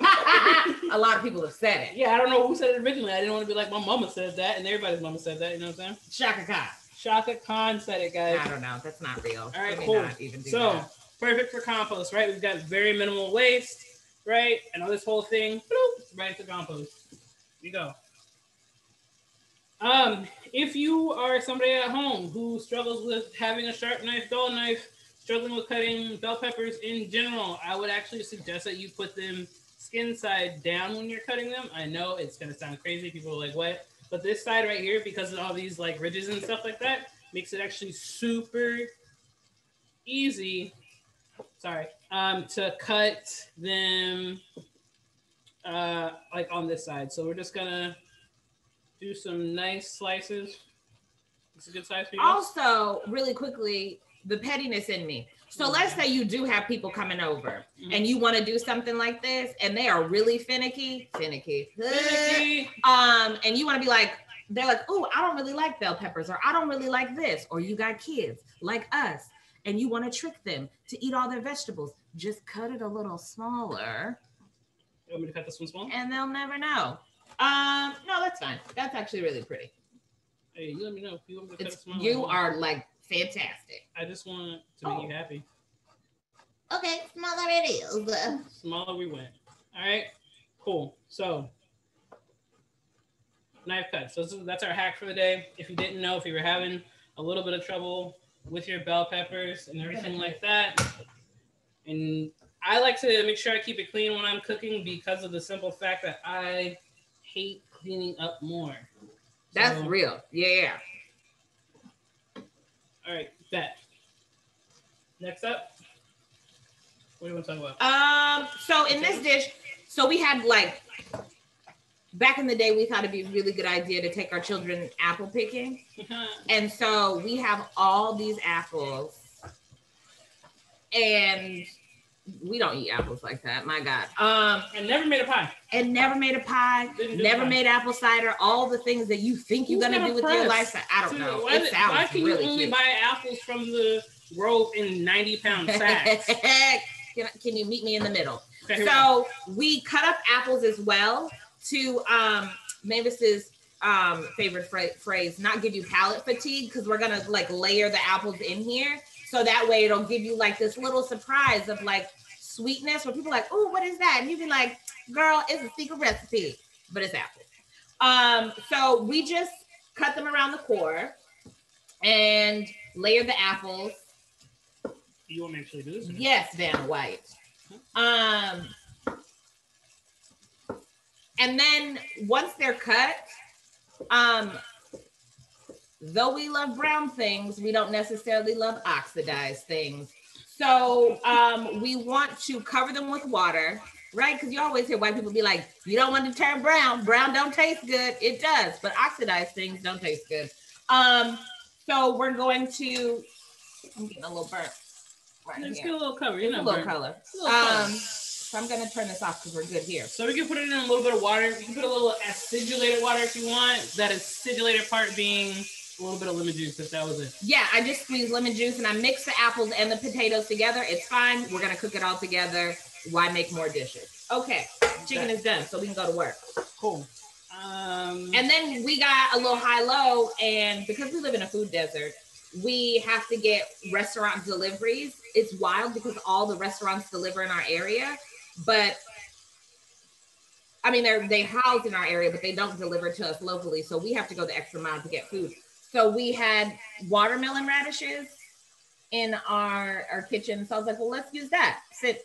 a lot of people have said it. Yeah, I don't know who said it originally. I didn't want to be like my mama said that, and everybody's mama said that. You know what I'm saying? Chaka Khan. Chaka Khan said it, guys. I don't know. That's not real. All right, cool. so that. perfect for compost, right? We've got very minimal waste, right? And all this whole thing, bloop, right into compost. Here you go. Um, if you are somebody at home who struggles with having a sharp knife, dull knife, struggling with cutting bell peppers in general, I would actually suggest that you put them skin side down when you're cutting them. I know it's gonna sound crazy. People are like, what? But this side right here, because of all these like ridges and stuff like that, makes it actually super easy. Sorry, um, to cut them uh, like on this side. So we're just gonna do some nice slices. It's a good size for you. Also, really quickly, the pettiness in me. So mm-hmm. let's say you do have people coming over mm-hmm. and you want to do something like this and they are really finicky, finicky, finicky. um, and you want to be like, they're like, oh, I don't really like bell peppers, or I don't really like this, or you got kids like us, and you want to trick them to eat all their vegetables. Just cut it a little smaller. You want me to cut this one small? And they'll never know. Um, no, that's fine. That's actually really pretty. Hey, you let me know if you want me to cut it's, small. You are like fantastic. I just want to make oh. you happy. Okay, smaller it is. Smaller we went. All right, cool. So knife cut. So that's our hack for the day. If you didn't know, if you were having a little bit of trouble with your bell peppers and everything like that, and I like to make sure I keep it clean when I'm cooking because of the simple fact that I hate cleaning up more. That's so, real. Yeah. All right, that. Next up, what do you want to talk about? Um, so in this dish, so we had like back in the day, we thought it'd be a really good idea to take our children apple picking, and so we have all these apples, and we don't eat apples like that. My God. Um, and never made a pie. And never made a pie. Never pie. made apple cider. All the things that you think you're gonna do with your life. I don't know. Why, it sounds why can really you only cute. buy apples from the grove in 90 pound sacks? can, can you meet me in the middle? Okay, so we cut up apples as well to um Mavis's um favorite fra- phrase, not give you palate fatigue, because we're gonna like layer the apples in here. So that way it'll give you like this little surprise of like sweetness where people are like, oh, what is that? And you be like, girl, it's a secret recipe, but it's apple. Um, so we just cut them around the core and layer the apples. You want me to actually do this? Yes, Vanna White. Um, and then once they're cut, um, though we love brown things, we don't necessarily love oxidized things. So um, we want to cover them with water, right? Because you always hear white people be like, you don't want to turn brown. Brown don't taste good. It does, but oxidized things don't taste good. Um, so we're going to, I'm getting a little burnt. Right Let's get a little cover. You know, a little color. A little um, so I'm gonna turn this off because we're good here. So we can put it in a little bit of water. You can put a little acidulated water if you want. That acidulated part being a little bit of lemon juice if that was it. Yeah, I just squeezed lemon juice and I mixed the apples and the potatoes together. It's fine. We're gonna cook it all together why make more dishes? Okay, chicken is done, so we can go to work. Cool. Um, and then we got a little high low, and because we live in a food desert, we have to get restaurant deliveries. It's wild because all the restaurants deliver in our area, but I mean they're they house in our area, but they don't deliver to us locally. So we have to go the extra mile to get food. So we had watermelon radishes in our our kitchen. So I was like, well, let's use that. Since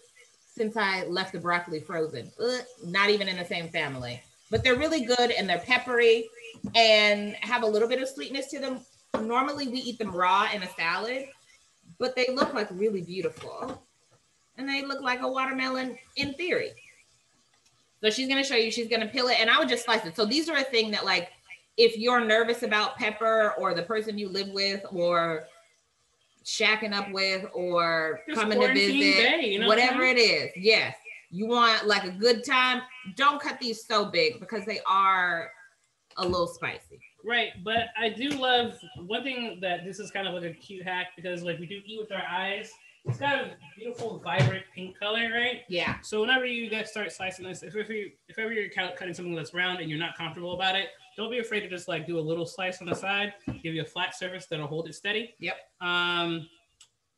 since I left the broccoli frozen, Ugh, not even in the same family, but they're really good and they're peppery and have a little bit of sweetness to them normally we eat them raw in a salad, but they look like really beautiful. And they look like a watermelon in theory. So she's gonna show you, she's gonna peel it, and I would just slice it. So these are a thing that like if you're nervous about pepper or the person you live with or shacking up with or just coming to visit, day, you know whatever what it is. Yes. You want like a good time, don't cut these so big because they are a little spicy. Right, but I do love one thing that this is kind of like a cute hack because like we do eat with our eyes. It's got a beautiful, vibrant pink color, right? Yeah. So whenever you guys start slicing this, if, if you if ever you're cutting something that's round and you're not comfortable about it, don't be afraid to just like do a little slice on the side, give you a flat surface that'll hold it steady. Yep. Um.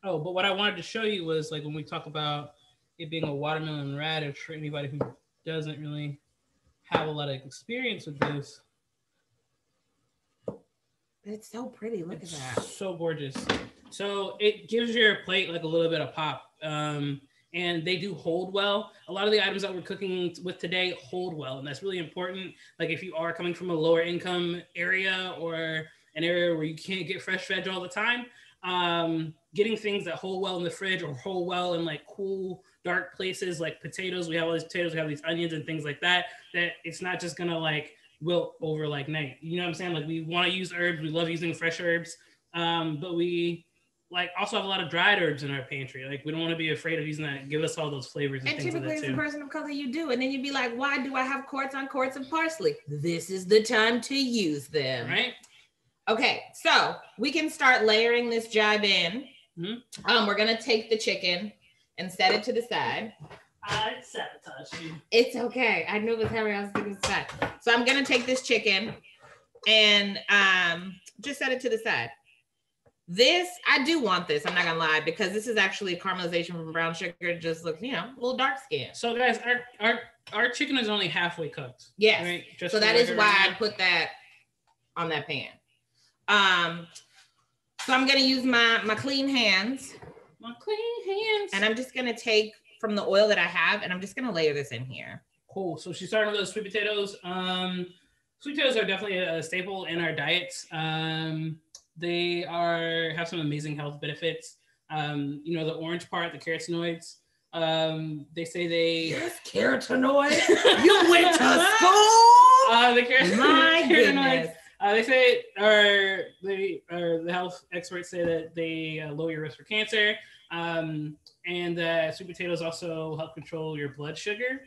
Oh, but what I wanted to show you was like when we talk about it being a watermelon radish for anybody who doesn't really have a lot of experience with this it's so pretty. Look it's at that. So gorgeous. So it gives your plate like a little bit of pop. Um, and they do hold well. A lot of the items that we're cooking with today hold well, and that's really important. Like if you are coming from a lower income area or an area where you can't get fresh veg all the time, um, getting things that hold well in the fridge or hold well in like cool dark places like potatoes. We have all these potatoes, we have these onions and things like that. That it's not just gonna like wilt over like night. You know what I'm saying? Like we want to use herbs. We love using fresh herbs, um, but we like also have a lot of dried herbs in our pantry. Like we don't want to be afraid of using that. Give us all those flavors and, and things typically, as a person of color, you do, and then you'd be like, "Why do I have quarts on quarts of parsley? This is the time to use them." Right. Okay, so we can start layering this jive in. Mm-hmm. Um, we're gonna take the chicken and set it to the side. I sabotaged you. It's okay. I knew it was Harry. I was thinking side. So I'm gonna take this chicken and um just set it to the side. This I do want this. I'm not gonna lie because this is actually caramelization from brown sugar. It just looks, you know, a little dark skin. So guys, our our our chicken is only halfway cooked. Yes. Right? Just so that is why I put that on that pan. Um. So I'm gonna use my my clean hands. My clean hands. And I'm just gonna take from the oil that I have, and I'm just gonna layer this in here. Cool. So she's starting with those sweet potatoes. Um, sweet potatoes are definitely a staple in our diets. Um, they are have some amazing health benefits. Um, you know, the orange part, the carotenoids. Um, they say they yes, carotenoids. you went to school. Uh, the car- My carotenoids. Uh, they say, or they, or the health experts say that they uh, lower your risk for cancer. Um, and uh, sweet potatoes also help control your blood sugar.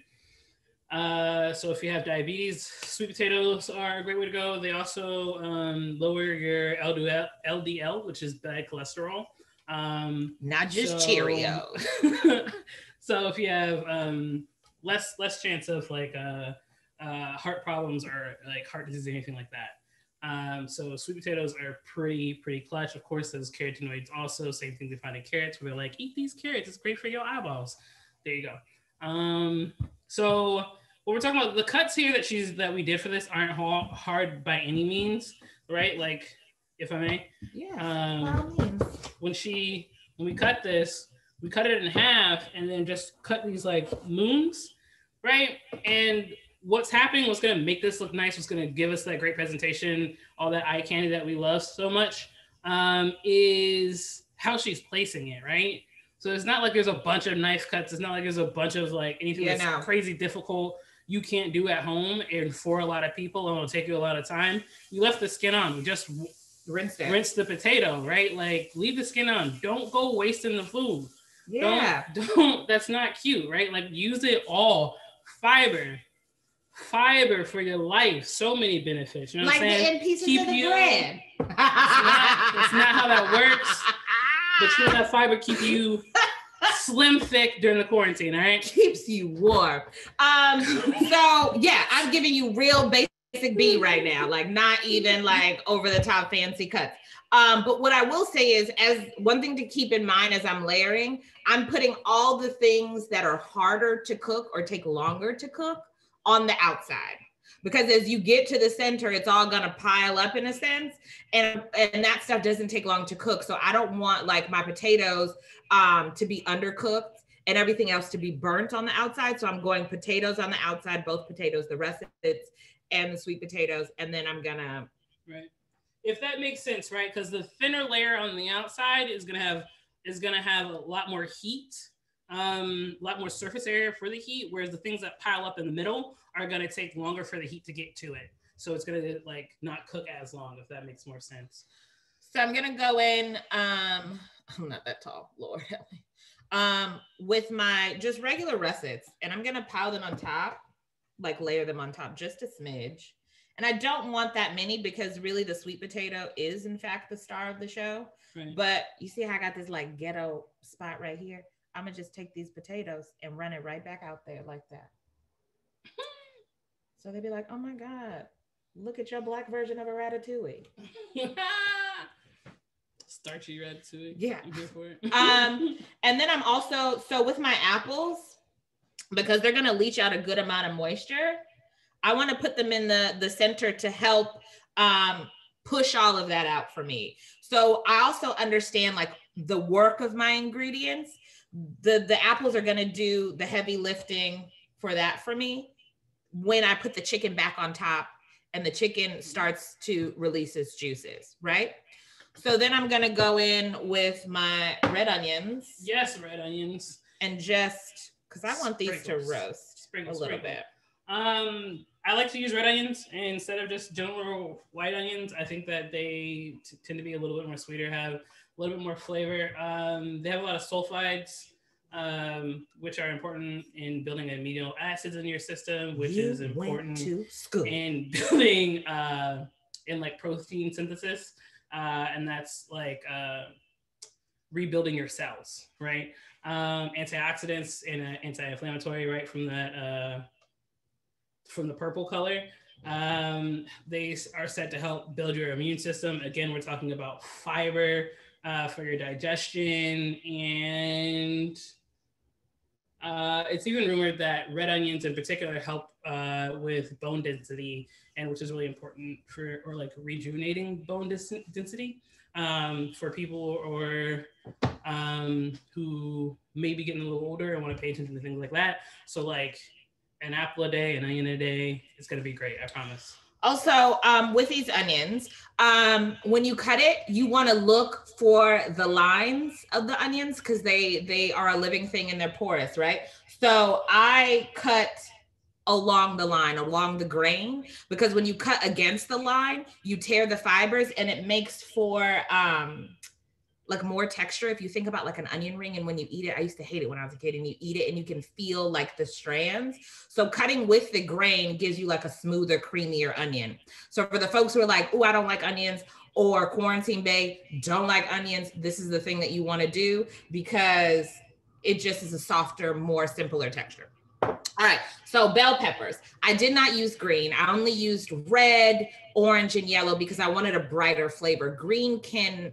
Uh, so if you have diabetes, sweet potatoes are a great way to go. They also um, lower your LDL, LDL, which is bad cholesterol. Um, Not just so, Cheerios. so if you have um, less less chance of like uh, uh, heart problems or like heart disease, or anything like that. Um, so sweet potatoes are pretty, pretty clutch. Of course, those carotenoids also, same thing they find in carrots, where they're like, eat these carrots, it's great for your eyeballs. There you go. Um, so what we're talking about, the cuts here that she's that we did for this aren't hard by any means, right? Like, if I may. Yeah. Um, when she when we cut this, we cut it in half and then just cut these like moons, right? And what's happening, what's going to make this look nice, what's going to give us that great presentation, all that eye candy that we love so much, um, is how she's placing it, right? So it's not like there's a bunch of knife cuts. It's not like there's a bunch of like anything yeah, that's no. crazy difficult you can't do at home and for a lot of people and it'll take you a lot of time. You left the skin on. Just rinse it. Rinse the potato, right? Like leave the skin on. Don't go wasting the food. Yeah. Don't, don't that's not cute, right? Like use it all. Fiber, fiber for your life. So many benefits. You know like what I'm saying? the end pieces keep of the you, bread. That's not, that's not how that works. But you know that fiber keep you slim thick during the quarantine. All right, keeps you warm. Um, so yeah, I'm giving you real basic B right now, like not even like over the top fancy cuts. Um, but what I will say is, as one thing to keep in mind as I'm layering, I'm putting all the things that are harder to cook or take longer to cook on the outside because as you get to the center it's all going to pile up in a sense. And and that stuff doesn't take long to cook. So i don't want like my potatoes um to be undercooked and everything else to be burnt on the outside. So i'm going potatoes on the outside both potatoes the russets and the sweet potatoes. And then i'm gonna right. If that makes sense right? Because the thinner layer on the outside is gonna have is gonna have a lot more heat um, a lot more surface area for the heat, whereas the things that pile up in the middle are going to take longer for the heat to get to it. So it's going to like not cook as long, if that makes more sense. So I'm going to go in, um, I'm not that tall, Lord help me, um, with my just regular russets and I'm going to pile them on top, like layer them on top just a smidge. And I don't want that many because really the sweet potato is in fact the star of the show. Right. But you see how I got this like ghetto spot right here? I'm gonna just take these potatoes and run it right back out there like that. so they'd be like, oh my God, look at your black version of a ratatouille. Starchy ratatouille. Yeah. I'm here for it. um, and then I'm also, so with my apples, because they're gonna leach out a good amount of moisture, I want to put them in the, the center to help um, push all of that out for me. So I also understand like the work of my ingredients the the apples are going to do the heavy lifting for that for me when I put the chicken back on top and the chicken starts to release its juices, right? So then I'm gonna go in with my red onions. Yes, red onions. And just because I want these to roast sprinkle, a little bit. Um, I like to use red onions instead of just general white onions. I think that they t- tend to be a little bit more sweeter, have a little bit more flavor. Um, they have a lot of sulfides, um, which are important in building amino acids in your system, which you is important in building uh, in like protein synthesis, uh, and that's like uh, rebuilding your cells, right? Um, antioxidants and uh, anti-inflammatory, right? From that uh, from the purple color. Um, they are said to help build your immune system. Again, we're talking about fiber, uh, for your digestion. And uh, it's even rumored that red onions in particular help uh, with bone density, and which is really important for, or like rejuvenating bone density um, for people or um, who may be getting a little older and want to pay attention to things like that. So like an apple a day, an onion a day, it's gonna be great. I promise. Also, um, with these onions, um, when you cut it, you want to look for the lines of the onions because they they are a living thing and they're porous, right? So I cut along the line, along the grain, because when you cut against the line, you tear the fibers and it makes for um, like more texture. If you think about like an onion ring and when you eat it, I used to hate it when I was a kid and you eat it and you can feel like the strands. So cutting with the grain gives you like a smoother, creamier onion. So for the folks who are like, oh, I don't like onions or quarantine bay, don't like onions, this is the thing that you want to do because it just is a softer, more simpler texture. All right, so bell peppers. I did not use green. I only used red, orange, and yellow because I wanted a brighter flavor. Green can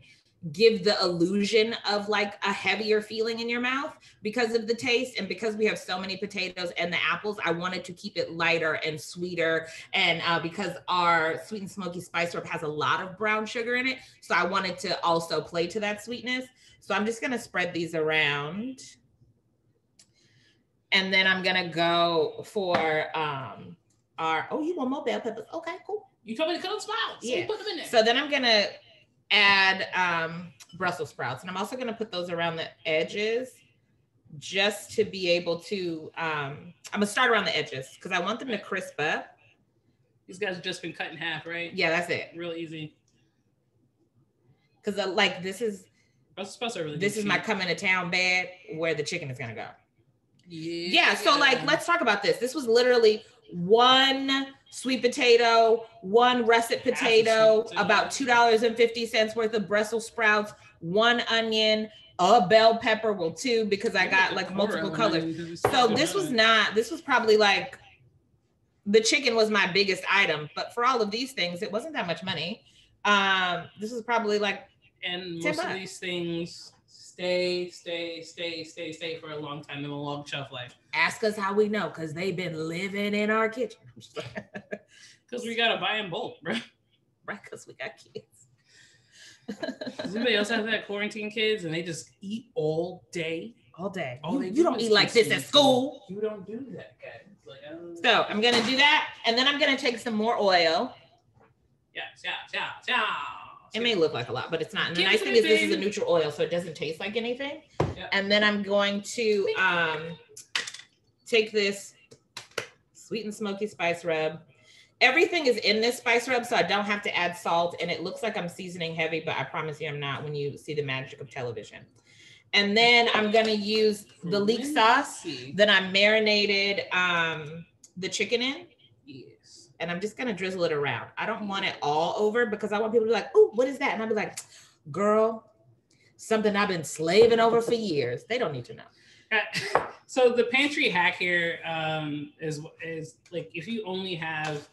give the illusion of like a heavier feeling in your mouth because of the taste. And because we have so many potatoes and the apples i wanted to keep it lighter and sweeter. And uh, because our sweet and smoky spice syrup has a lot of brown sugar in it so i wanted to also play to that sweetness. So i'm just going to spread these around. And then i'm going to go for um our oh you want more bell peppers? Okay cool. You told me to cut them small so yeah. put them in there. So then i'm going to add um, Brussels sprouts. And I'm also going to put those around the edges just to be able to, um, I'm going to start around the edges because I want them to crisp up. These guys have just been cut in half, right? Yeah, that's it. Real easy. Because uh, like this is, Brussels sprouts are really this is cheap. my coming to town bed where the chicken is going to go. Yeah. Yeah. So like, let's talk about this. This was literally one sweet potato, one russet potato, about $2.50 worth of Brussels sprouts, one onion, a bell pepper, well, two because I got like multiple colors. So this was not. This was probably like the chicken was my biggest item, but for all of these things, it wasn't that much money. Um, this is probably like and most of these things stay, stay, stay, stay, stay for a long time in a long shelf life. Ask us how we know, because they've been living in our kitchen. Because we gotta buy in bulk, bro. Right, because we got kids. Does anybody else have that quarantine kids and they just eat all day? All day. All you, you don't eat like this at school. You don't do that, guys. Like, um... So I'm gonna do that, and then I'm gonna take some more oil. Yeah, yeah, yeah, yeah. It may look like a lot, but it's not. And the nice thing is this is a neutral oil, so it doesn't taste like anything. Yep. And then I'm going to um, take this sweet and smoky spice rub. Everything is in this spice rub, so I don't have to add salt. And it looks like I'm seasoning heavy, but I promise you I'm not when you see the magic of television. And then I'm gonna use the leek sauce that I marinated um, the chicken in and I'm just gonna drizzle it around. I don't want it all over because I want people to be like, "Oh, what is that?" And I'll be like, "Girl, something I've been slaving over for years." They don't need to know. Uh, so the pantry hack here um, is is like if you only have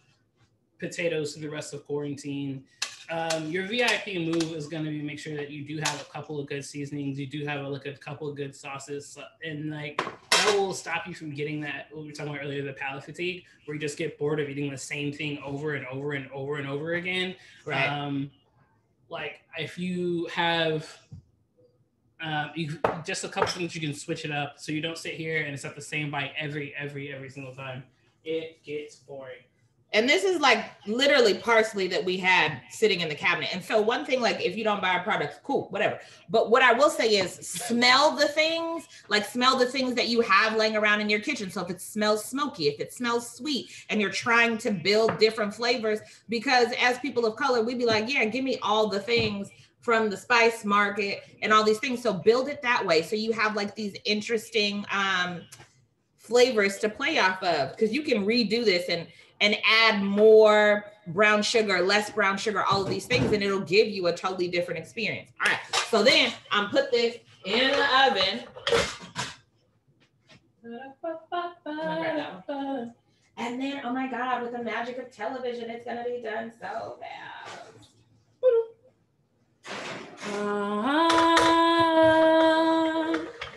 potatoes for the rest of quarantine, um, your VIP move is going to be make sure that you do have a couple of good seasonings. You do have a, like a couple of good sauces, and like that will stop you from getting that what we were talking about earlier, the palate fatigue, where you just get bored of eating the same thing over and over and over and over again. Right. Um, like if you have uh, you just a couple things you can switch it up so you don't sit here and it's at the same bite every every every single time. It gets boring and this is like literally parsley that we had sitting in the cabinet. And so one thing, like if you don't buy our products, cool, whatever. But what I will say is smell the things, like smell the things that you have laying around in your kitchen. So if it smells smoky, if it smells sweet, and you're trying to build different flavors, because as people of color, we'd be like, yeah, give me all the things from the spice market and all these things. So build it that way. So you have like these interesting um flavors to play off of because you can redo this and and add more brown sugar, less brown sugar, all of these things, and it'll give you a totally different experience. All right, so then I'm put this in the oven. And then, oh my God, with the magic of television, it's gonna be done so fast. Uh,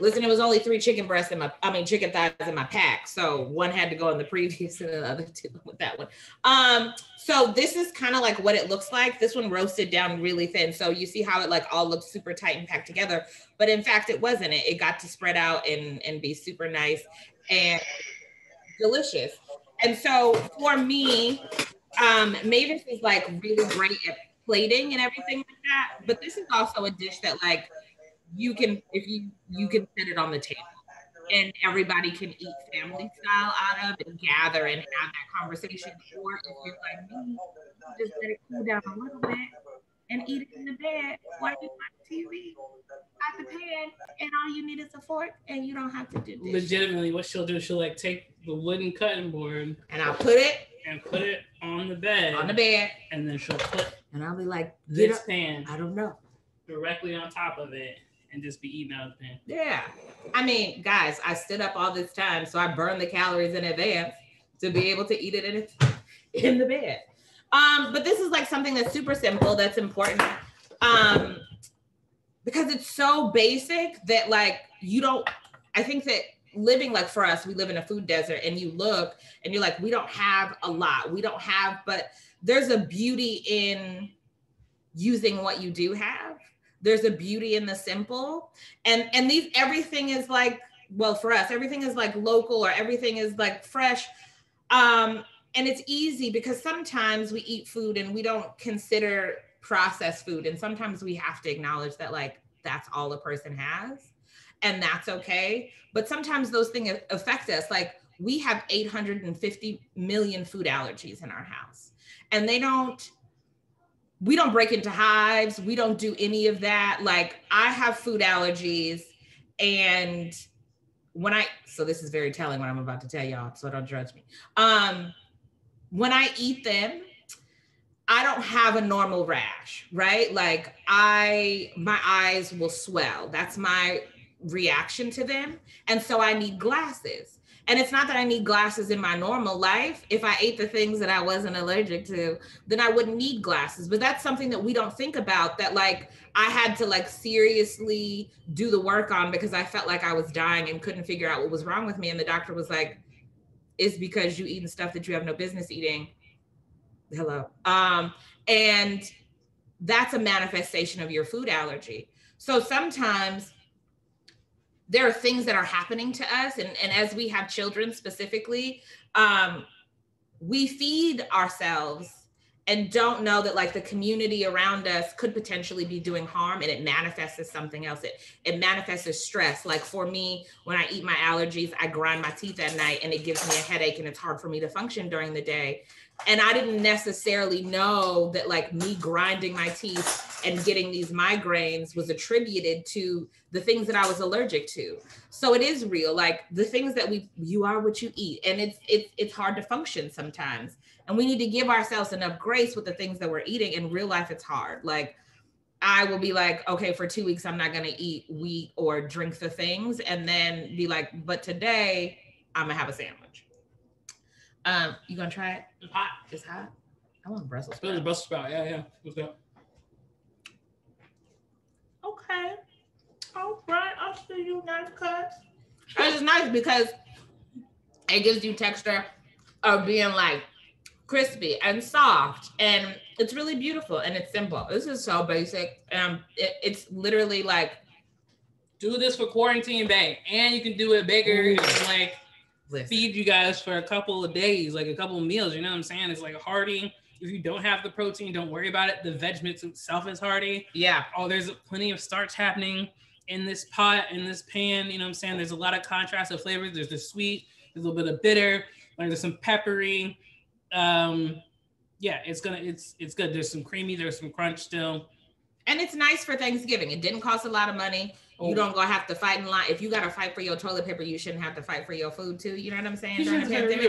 Listen, it was only three chicken breasts in my, I mean, chicken thighs in my pack. So one had to go in the previous and the other two with that one. Um, so this is kind of like what it looks like. This one roasted down really thin. So you see how it like all looks super tight and packed together. But in fact, it wasn't. It, it got to spread out and, and be super nice and delicious. And so for me, um, Mavis is like really great at plating and everything like that. But this is also a dish that like you can if you you can set it on the table and everybody can eat family style out of and gather and have that conversation. Or if you're like me, just let it cool down a little bit and eat it in the bed while you watch TV at the pan, and all you need is a fork, and you don't have to do this. Legitimately, what she'll do, she'll like take the wooden cutting board and I'll put it and put it on the bed. On the bed. And then she'll put and I'll be like, this pan. I don't know. Directly on top of it and just be eating out of the pan. Yeah. I mean, guys, I stood up all this time, so I burned the calories in advance to be able to eat it in in the bed. Um, but this is like something that's super simple, that's important. Um, because it's so basic that like you don't I think that living like for us, we live in a food desert and you look and you're like, we don't have a lot. We don't have, but there's a beauty in using what you do have there's a beauty in the simple. And and these everything is like well for us everything is like local or everything is like fresh. Um and it's easy because sometimes we eat food and we don't consider processed food. And sometimes we have to acknowledge that like that's all a person has and that's okay. But sometimes those things affect us. Like we have 850 million food allergies in our house and they don't we don't break into hives. We don't do any of that. Like I have food allergies and when I so this is very telling what I'm about to tell y'all, so don't judge me. Um when I eat them, I don't have a normal rash, right? Like I my eyes will swell. That's my reaction to them. And so I need glasses. And it's not that I need glasses in my normal life. If I ate the things that I wasn't allergic to, then I wouldn't need glasses. But that's something that we don't think about that like I had to like seriously do the work on because I felt like I was dying and couldn't figure out what was wrong with me. And the doctor was like, it's because you eating stuff that you have no business eating. Hello. Um, and that's a manifestation of your food allergy. So sometimes there are things that are happening to us and, and as we have children specifically um, we feed ourselves and don't know that like the community around us could potentially be doing harm and it manifests as something else. It it manifests as stress. Like for me when i eat my allergies i grind my teeth at night and it gives me a headache and it's hard for me to function during the day and I didn't necessarily know that like me grinding my teeth and getting these migraines was attributed to the things that I was allergic to. So it is real. Like the things that we you are what you eat and it's it's it's hard to function sometimes. And we need to give ourselves enough grace with the things that we're eating in real life it's hard. Like I will be like, okay, for 2 weeks I'm not going to eat wheat or drink the things and then be like, but today I'm going to have a sandwich um, you gonna try it? It's hot. It's hot. I want Brussels sprout. It's Brussels sprout. Yeah, yeah. What's that? Okay. All right. I'll see you nice cut. It's just nice because it gives you texture of being like crispy and soft and it's really beautiful and it's simple. This is so basic. Um, it, it's literally like do this for quarantine bang, and you can do it bigger. like Listen. feed you guys for a couple of days, like a couple of meals. You know what I'm saying? It's like a hearty. If you don't have the protein, don't worry about it. The veg mix itself is hearty. Yeah. Oh, there's plenty of starch happening in this pot, in this pan. You know what I'm saying? There's a lot of contrast of flavors. There's the sweet, there's a little bit of bitter, like there's some peppery. Um, yeah, it's gonna, it's it's good. There's some creamy, there's some crunch still. And it's nice for Thanksgiving. It didn't cost a lot of money. You oh. don't go have to fight in line. If you got to fight for your toilet paper, you shouldn't have to fight for your food too. You know what I'm saying?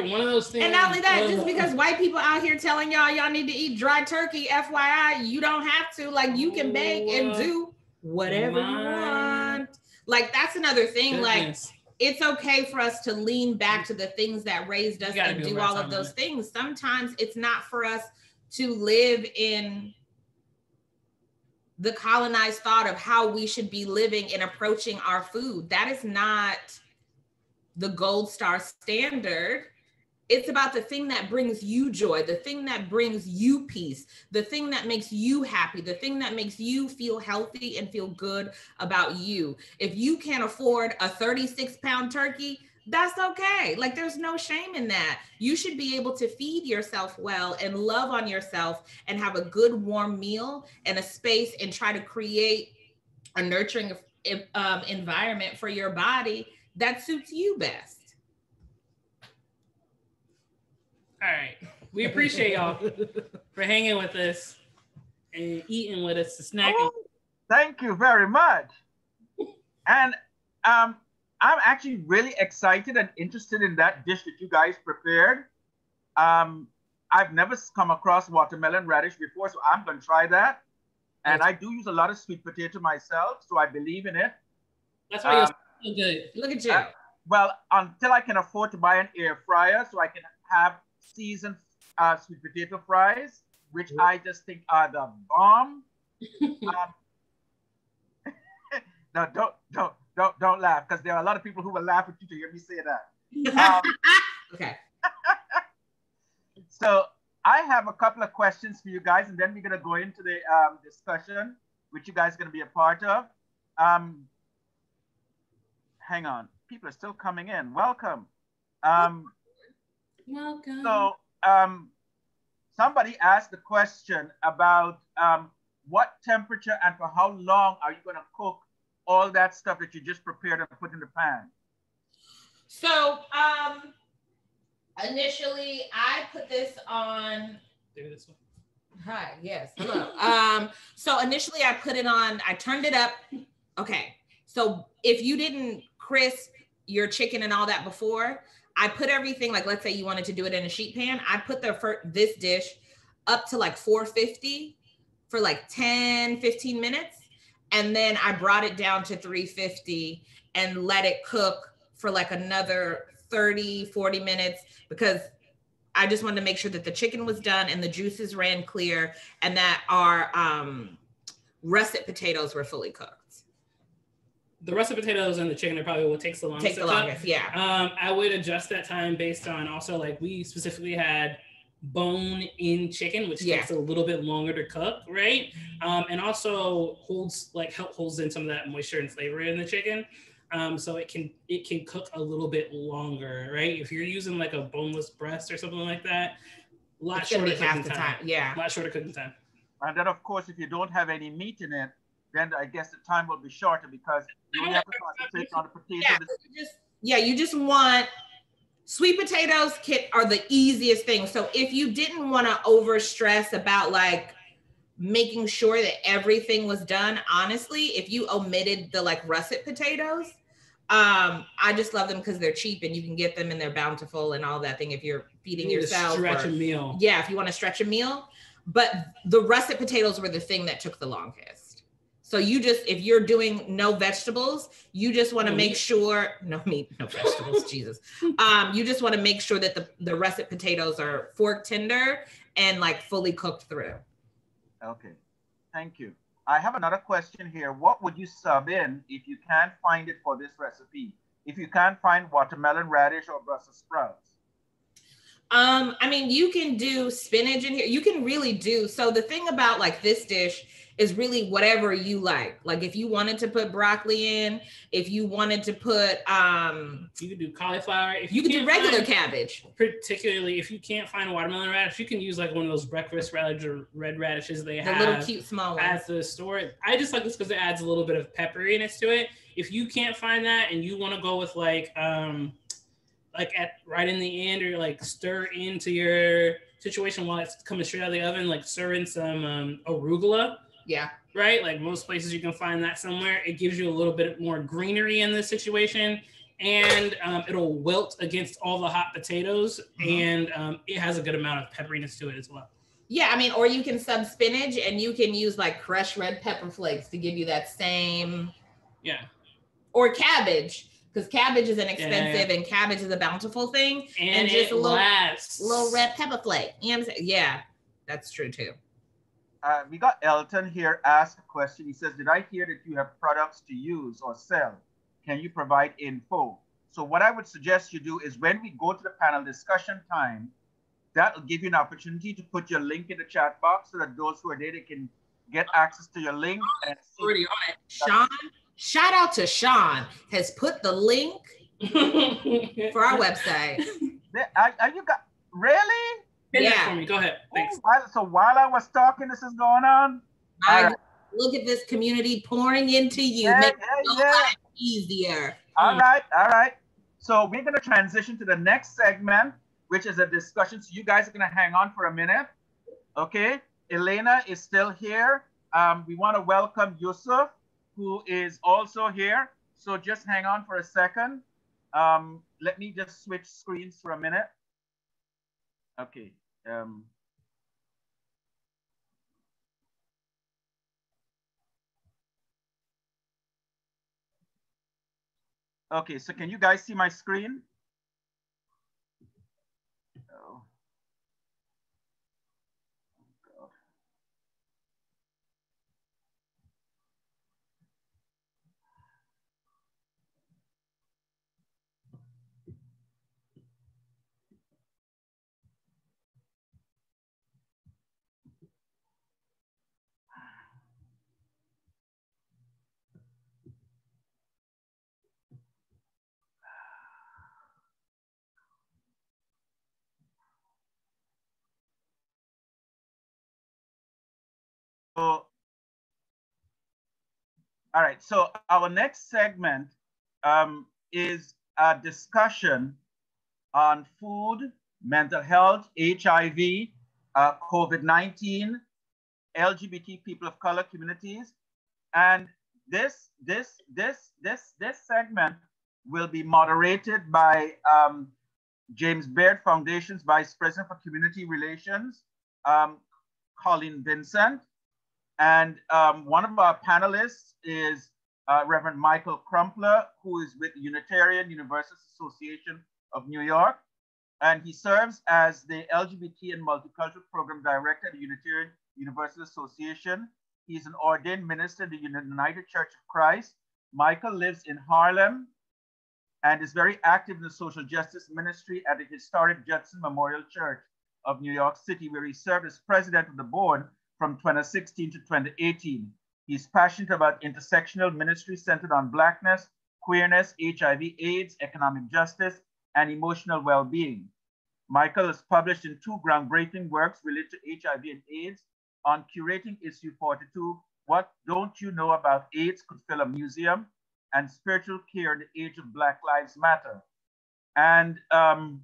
One of those things. And not only that, just because white people out here telling y'all y'all need to eat dry turkey, FYI, you don't have to. Like you can bake and do whatever you want. Like that's another thing. Goodness. Like it's okay for us to lean back to the things that raised us and do all of those things. Sometimes it's not for us to live in the colonized thought of how we should be living and approaching our food. That is not the gold star standard. It's about the thing that brings you joy, the thing that brings you peace, the thing that makes you happy, the thing that makes you feel healthy and feel good about you. If you can't afford a 36 pound turkey, that's okay. Like there's no shame in that. You should be able to feed yourself well and love on yourself and have a good warm meal and a space and try to create a nurturing um, environment for your body that suits you best. All right. We appreciate y'all for hanging with us and eating with us, snacking. Oh, thank you very much. And um, I'm actually really excited and interested in that dish that you guys prepared. Um, I've never come across watermelon radish before, so I'm going to try that. And I do use a lot of sweet potato myself, so I believe in it. That's why um, you're so good. Look at you. Uh, well, until I can afford to buy an air fryer, so I can have seasoned uh, sweet potato fries, which I just think are the bomb. um, no, don't, don't, don't don't laugh because there are a lot of people who will laugh at you to hear me say that. Um, okay. so I have a couple of questions for you guys, and then we're gonna go into the um, discussion, which you guys are gonna be a part of. Um, hang on, people are still coming in. Welcome. Um, Welcome. So um, somebody asked the question about um, what temperature and for how long are you gonna cook all that stuff that you just prepared and put in the pan? So, um, initially, I put this on. Do this one. Hi, yes, hello. um, so initially, I put it on. I turned it up. Okay, so if you didn't crisp your chicken and all that before, I put everything like let's say you wanted to do it in a sheet pan. I put the first, this dish up to like 450 for like 10, 15 minutes. And then I brought it down to 350 and let it cook for like another 30, 40 minutes because I just wanted to make sure that the chicken was done and the juices ran clear and that our um, russet potatoes were fully cooked. The russet potatoes and the chicken are probably what takes the longest. Take the longest, yeah. Um, I would adjust that time based on also like we specifically had bone in chicken, which yeah. takes a little bit longer to cook, right? Um, and also holds like help holds in some of that moisture and flavor in the chicken. Um, so it can it can cook a little bit longer, right? If you're using like a boneless breast or something like that, a lot it's shorter cooking time. time. Yeah, a lot shorter cooking time. And then of course, if you don't have any meat in it, then I guess the time will be shorter because you have to concentrate on the potato. Yeah, you just, yeah, you just want sweet potatoes kit are the easiest thing. So if you didn't want to over stress about like making sure that everything was done, honestly, if you omitted the like russet potatoes, um, I just love them because they're cheap and you can get them and they're bountiful and all that thing if you're feeding you yourself. Stretch or, a meal. Yeah, if you want to stretch a meal. But the russet potatoes were the thing that took the longest. So you just, if you're doing no vegetables, you just want to make sure no meat, no vegetables, Jesus. Um, you just want to make sure that the the russet potatoes are fork tender and like fully cooked through. Okay, thank you. I have another question here. What would you sub in if you can't find it for this recipe? If you can't find watermelon radish or Brussels sprouts? Um, I mean, you can do spinach in here. You can really do so. The thing about like this dish is really whatever you like. Like if you wanted to put broccoli in, if you wanted to put um you could do cauliflower. If you, you could do regular find, cabbage. Particularly if you can't find watermelon radish, you can use like one of those breakfast radish or red radishes they the have. The little cute small ones. At the store. I just like this because it adds a little bit of pepperiness to it. If you can't find that and you want to go with like um like at right in the end or like stir into your situation while it's coming straight out of the oven, like stir in some um, arugula yeah. Right? Like most places you can find that somewhere. It gives you a little bit more greenery in this situation and um, it'll wilt against all the hot potatoes mm-hmm. and um, it has a good amount of pepperiness to it as well. Yeah, I mean, or you can sub spinach and you can use like crushed red pepper flakes to give you that same. Yeah. Or cabbage because cabbage is inexpensive yeah, and cabbage is a bountiful thing. And, and just a little, lasts. little red pepper flake. You know what I'm saying? Yeah, that's true too uh, we got Elton here ask a question. He says, Did I hear that you have products to use or sell? Can you provide info? So, what I would suggest you do is when we go to the panel discussion time, that will give you an opportunity to put your link in the chat box so that those who are there they can get access to your link. And already on it. Sean, shout out to Sean, has put the link for our website. Are, are you got really? Yeah. for me. Go ahead. Thanks. so while I was talking, this is going on. I look at this community pouring into you, yeah, make yeah, it yeah. easier. All mm. right, all right. So we're gonna transition to the next segment, which is a discussion. So you guys are gonna hang on for a minute. Okay. Elena is still here. Um, we want to welcome Yusuf, who is also here. So just hang on for a second. Um, let me just switch screens for a minute. Okay. Um, okay, so can you guys see my screen? All right, so our next segment um, is a discussion on food, mental health, HIV, uh, COVID-19, LGBT people of color communities. And this, this, this, this, this segment will be moderated by um, James Beard Foundation's Vice President for Community Relations, um, Colleen Vincent. And um, one of our panelists is uh, Reverend Michael Crumpler, who is with Unitarian Universalist Association of New York. And he serves as the LGBT and Multicultural Program Director at the Unitarian Universalist Association. He's an ordained minister in the United Church of Christ. Michael lives in Harlem and is very active in the social justice ministry at the historic Judson Memorial Church of New York City, where he served as president of the board from 2016 to 2018. He's passionate about intersectional ministry centered on Blackness, queerness, HIV, AIDS, economic justice, and emotional well-being. Michael has published in two groundbreaking works related to HIV and AIDS on curating issue 42, What Don't You Know About AIDS Could Fill a Museum, and Spiritual Care in the Age of Black Lives Matter. And um,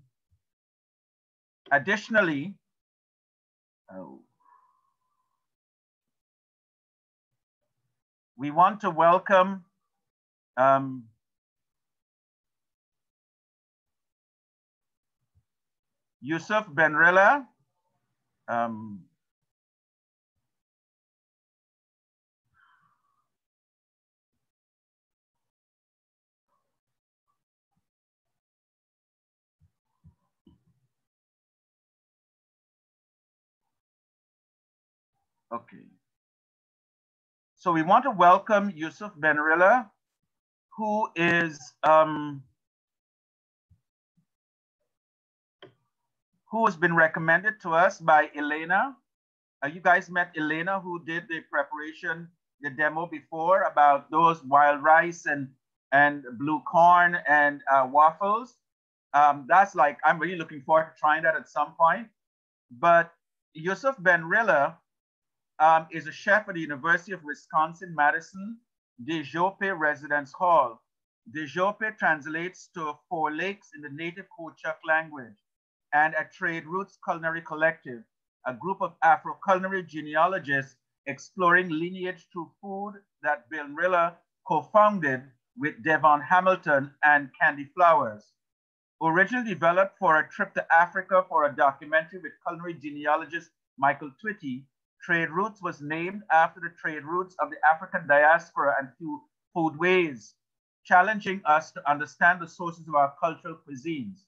additionally, oh, we want to welcome um, Yusuf Bin-Rella, um, Okay. So we want to welcome Yusuf Bin-Rella, who is um, who has been recommended to us by Elena. Uh, you guys met Elena, who did the preparation, the demo before about those wild rice and and blue corn and uh, waffles. Um, that's like I'm really looking forward to trying that at some point. But Yusuf Bin-Rella um, is a chef at the University of Wisconsin-Madison Dejope Residence Hall. Dejope translates to Four Lakes in the native Ho-Chunk language and at Trade Roots Culinary Collective, a group of Afro-culinary genealogists exploring lineage through food that Bin-Rella co-founded with Devon Hamilton and Candy Flowers. Originally developed for a trip to Africa for a documentary with culinary genealogist Michael Twitty, Trade Roots was named after the trade routes of the African diaspora and foodways, challenging us to understand the sources of our cultural cuisines.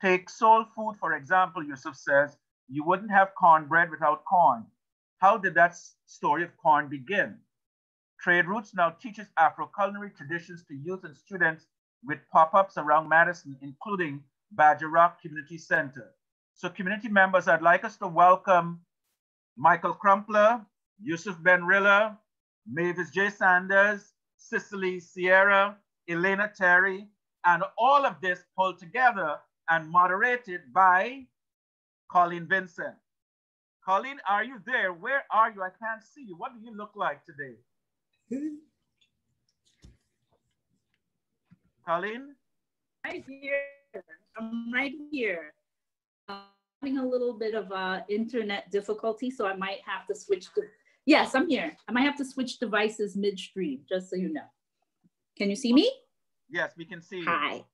Take soul food, for example, Yusuf says, you wouldn't have cornbread without corn. How did that story of corn begin? Trade Roots now teaches Afro-culinary traditions to youth and students with pop-ups around Madison, including Badger Rock Community Center. So community members, I'd like us to welcome Michael Crumpler, Yusuf Ben Bin-Rella, Mavis J. Sanders, Cicely Sierra, Elena Terry, and all of this pulled together and moderated by Colleen Vincent. Colleen, are you there? Where are you? I can't see you. What do you look like today? Hmm? Colleen? Right here. I'm right here. Having a little bit of uh, internet difficulty, so I might have to switch to, yes, I'm here. I might have to switch devices midstream, just so you know. Can you see me? Yes, we can see. Hi.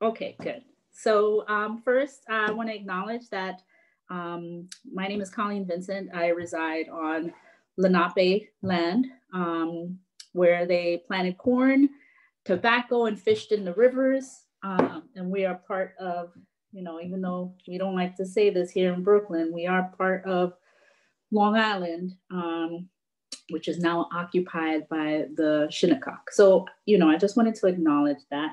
Okay, good. So um, first, I want to acknowledge that um, my name is Colleen Vincent. I reside on Lenape land, um, where they planted corn, tobacco, and fished in the rivers. Um, and we are part of, you know, even though we don't like to say this here in Brooklyn, we are part of Long Island, um, which is now occupied by the Shinnecock. So, you know, I just wanted to acknowledge that.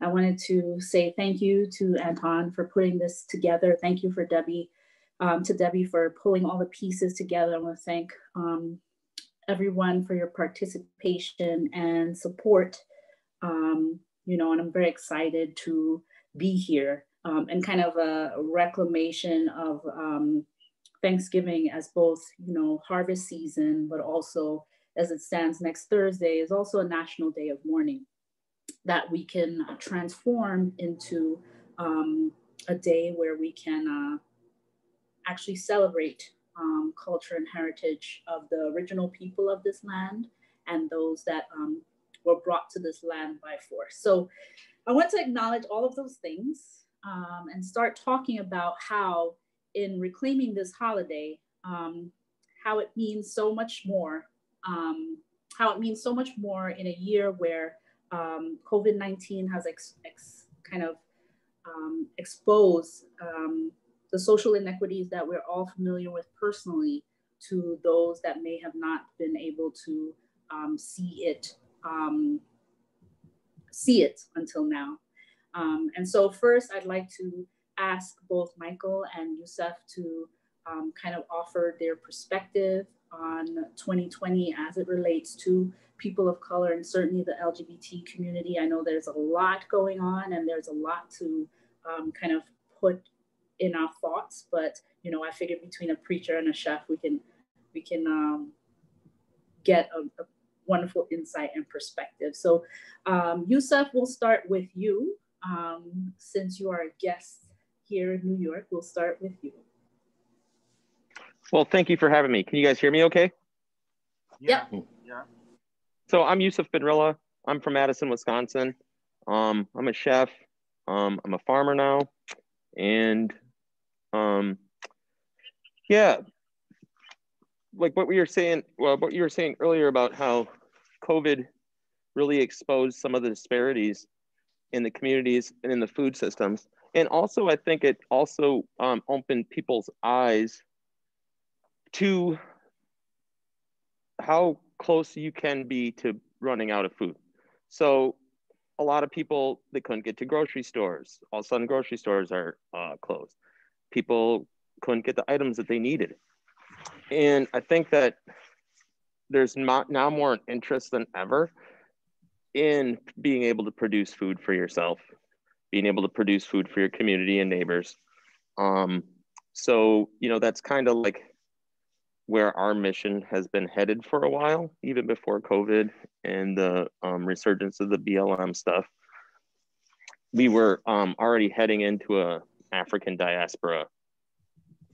I wanted to say thank you to Anton for putting this together. Thank you for Debbie, um, to Debbie for pulling all the pieces together. I want to thank um, everyone for your participation and support. Um, you know, and I'm very excited to be here um, and kind of a reclamation of um, Thanksgiving as both, you know, harvest season, but also as it stands next Thursday is also a national day of mourning that we can transform into um, a day where we can uh, actually celebrate um, culture and heritage of the original people of this land and those that um, were brought to this land by force. So I want to acknowledge all of those things um, and start talking about how in reclaiming this holiday, um, how it means so much more, um, how it means so much more in a year where um, COVID-19 has ex, ex, kind of um, exposed um, the social inequities that we're all familiar with personally to those that may have not been able to see it see it until now. And so first I'd like to ask both Michael and Yusuf to um, kind of offer their perspective on 2020 as it relates to people of color and certainly the LGBT community. I know there's a lot going on and there's a lot to um, kind of put in our thoughts, but you know, I figured between a preacher and a chef, we can we can um, get a, a, wonderful insight and perspective. So, um, Yusuf, we'll start with you um, since you are a guest here in New York. We'll start with you. Well, thank you for having me. Can you guys hear me okay? Yeah. Yeah. So I'm Yusuf Bin-Rella. I'm from Madison, Wisconsin. Um, I'm a chef. Um, I'm a farmer now. And um, yeah, like what we were saying, well, what you were saying earlier about how COVID really exposed some of the disparities in the communities and in the food systems. And also i think it also um, opened people's eyes to how close you can be to running out of food. So a lot of people they couldn't get to grocery stores. All of a sudden grocery stores are uh, closed. People couldn't get the items that they needed. And i think that there's not now more interest than ever in being able to produce food for yourself being able to produce food for your community and neighbors. Um, so, you know, that's kind of like where our mission has been headed for a while, even before COVID and the um, resurgence of the BLM stuff. We were um, already heading into a African diaspora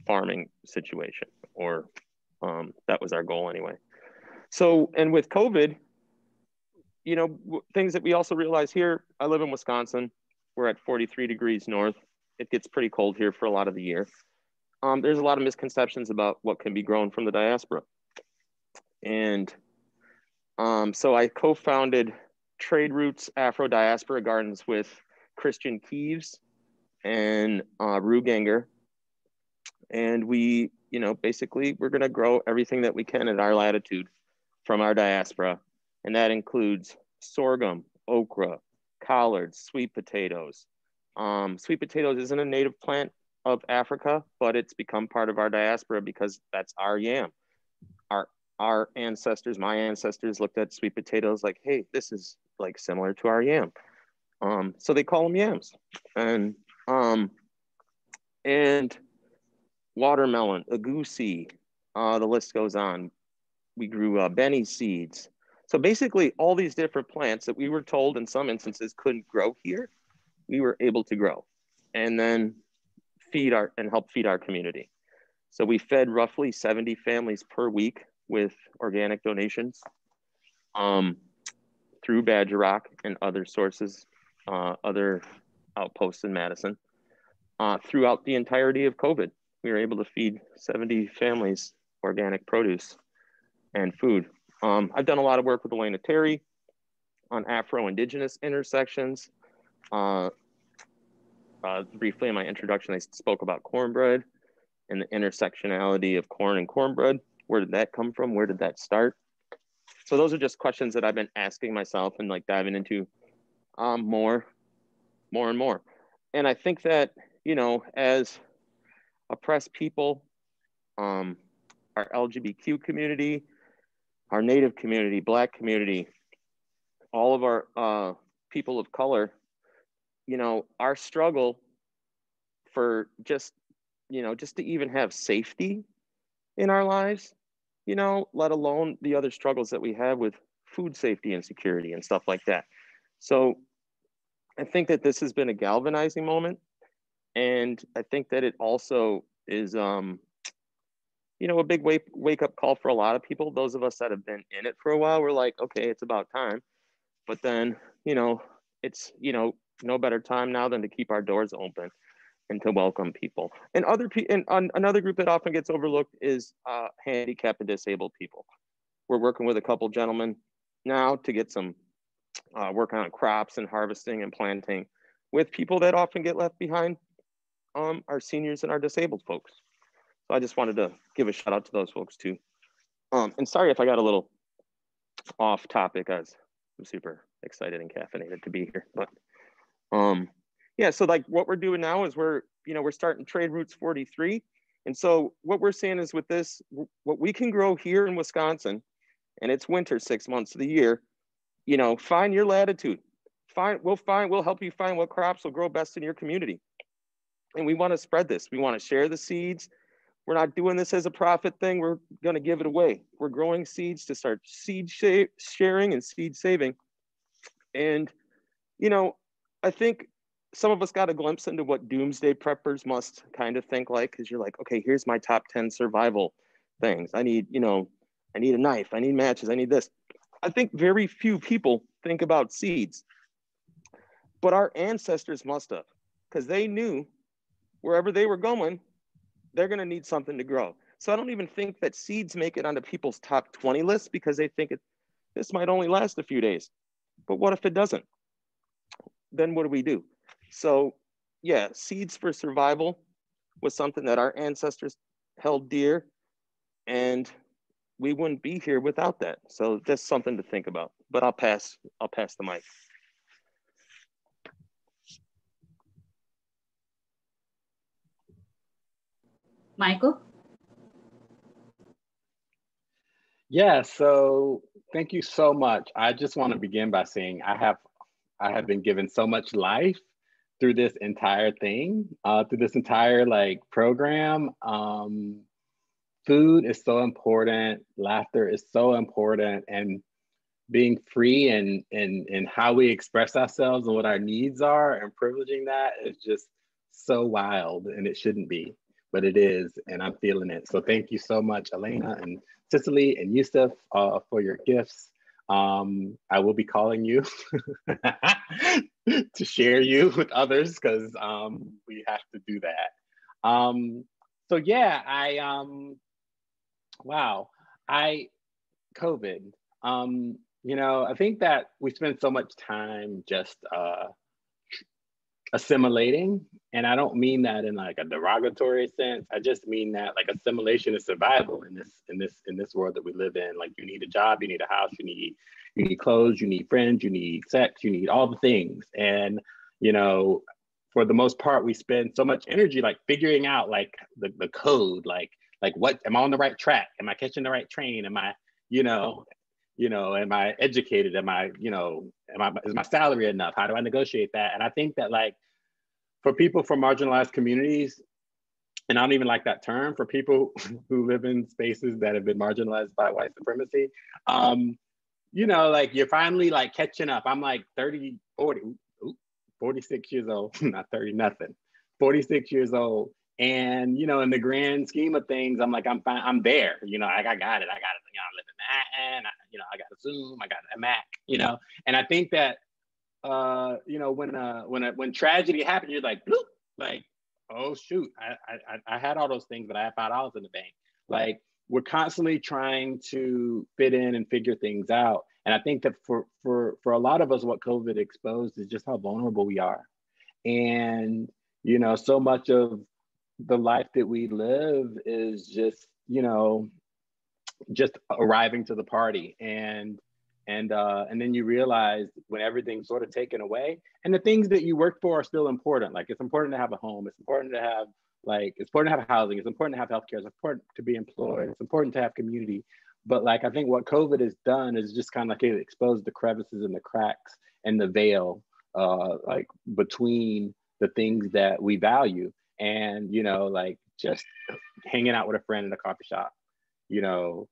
farming situation, or um, that was our goal anyway. So, and with COVID, you know, things that we also realize here, I live in Wisconsin. We're at 43 degrees north. It gets pretty cold here for a lot of the year. Um, there's a lot of misconceptions about what can be grown from the diaspora. And um, so I co-founded Trade Roots Afro Diaspora Gardens with Christian Keeves and uh, Rue Ganger. And we, you know, basically we're gonna grow everything that we can at our latitude from our diaspora. And that includes sorghum, okra, collards, sweet potatoes. Um, sweet potatoes isn't a native plant of Africa, but it's become part of our diaspora because that's our yam. Our our ancestors, my ancestors, looked at sweet potatoes like, hey, this is like similar to our yam. Um, so they call them yams, and um, and watermelon, egusi, uh, the list goes on. We grew uh, benne seeds, so basically all these different plants that we were told in some instances couldn't grow here, we were able to grow and then feed our and help feed our community. So we fed roughly 70 families per week with organic donations um, through Badger Rock and other sources, uh, other outposts in Madison. Uh, throughout the entirety of COVID, we were able to feed 70 families organic produce and food um, I've done a lot of work with Elena Terry on Afro-Indigenous intersections. Uh, uh, briefly in my introduction, I spoke about cornbread and the intersectionality of corn and cornbread. Where did that come from? Where did that start? So those are just questions that I've been asking myself and like diving into um, more, more and more. And I think that, you know, as oppressed people, um, our LGBTQ community, our native community, black community, all of our uh, people of color, you know, our struggle for just, you know, just to even have safety in our lives, you know, let alone the other struggles that we have with food safety and security and stuff like that. So I think that this has been a galvanizing moment. And I think that it also is um, you know, a big wake wake up call for a lot of people. Those of us that have been in it for a while, we're like, okay, it's about time. But then, you know, it's you know, no better time now than to keep our doors open and to welcome people. And other people, and on, another group that often gets overlooked is uh, handicapped and disabled people. We're working with a couple gentlemen now to get some uh, work on crops and harvesting and planting with people that often get left behind, um, our seniors and our disabled folks. So I just wanted to give a shout out to those folks too. Um, and sorry if I got a little off topic as I'm super excited and caffeinated to be here, but um, yeah, so like what we're doing now is we're, you know, we're starting Trade Roots 43. And so what we're saying is with this, what we can grow here in Wisconsin, and it's winter six months of the year, you know, find your latitude. Find, we'll find, we'll help you find what crops will grow best in your community. And we want to spread this. We want to share the seeds. We're not doing this as a profit thing. We're going to give it away. We're growing seeds to start seed sharing and seed saving. And, you know, I think some of us got a glimpse into what doomsday preppers must kind of think like because you're like okay here's my top 10 survival things i need you know i need a knife i need matches i need this i think very few people think about seeds but our ancestors must have because they knew wherever they were going they're going to need something to grow. So i don't even think that seeds make it onto people's top 20 lists because they think it this might only last a few days. But what if it doesn't? Then what do we do? So yeah, seeds for survival was something that our ancestors held dear and we wouldn't be here without that. So that's something to think about, but I'll pass, I'll pass the mic. Michael? Yeah, so thank you so much. I just want to begin by saying I have I have been given so much life through this entire thing, uh, through this entire like program. Um, food is so important, laughter is so important, and being free and and and how we express ourselves and what our needs are and privileging that is just so wild and it shouldn't be but it is and i'm feeling it so thank you so much elena and cicely and yusuf uh, for your gifts um, I will be calling you to share you with others because um, we have to do that. Um, so yeah, I um, wow, I COVID. Um, you know, I think that we spend so much time just uh, assimilating and i don't mean that in like a derogatory sense. I just mean that like assimilation is survival in this in this in this world that we live in. Like you need a job you need a house you need you need clothes you need friends you need sex you need all the things. And you know for the most part we spend so much energy like figuring out like the, the code like like what am i on the right track? Am i catching the right train? Am i you know you know am i educated am i you know am i is my salary enough how do i negotiate that and i think that like for people from marginalized communities and i don't even like that term for people who live in spaces that have been marginalized by white supremacy um you know like you're finally like catching up i'm like 30 40 46 years old not 30 nothing 46 years old and you know, in the grand scheme of things, I'm like, I'm fine, I'm there. You know, like I got it. I got it. You know, I live in Manhattan. I, you know, I got a Zoom. I got a Mac. You know, and I think that, uh, you know, when uh, when uh, when tragedy happened, you're like, bloop, like, oh shoot, I, I I had all those things, but I had five dollars in the bank. Like, we're constantly trying to fit in and figure things out. And I think that for for for a lot of us, what COVID exposed is just how vulnerable we are, and you know, so much of the life that we live is just you know just arriving to the party. And and uh, and then you realize when everything's sort of taken away and the things that you worked for are still important. Like it's important to have a home. It's important to have like it's important to have housing. It's important to have healthcare. It's important to be employed. It's important to have community. But like i think what covid has done is just kind of like it exposed the crevices and the cracks and the veil uh, like between the things that we value and you know like just hanging out with a friend in a coffee shop you know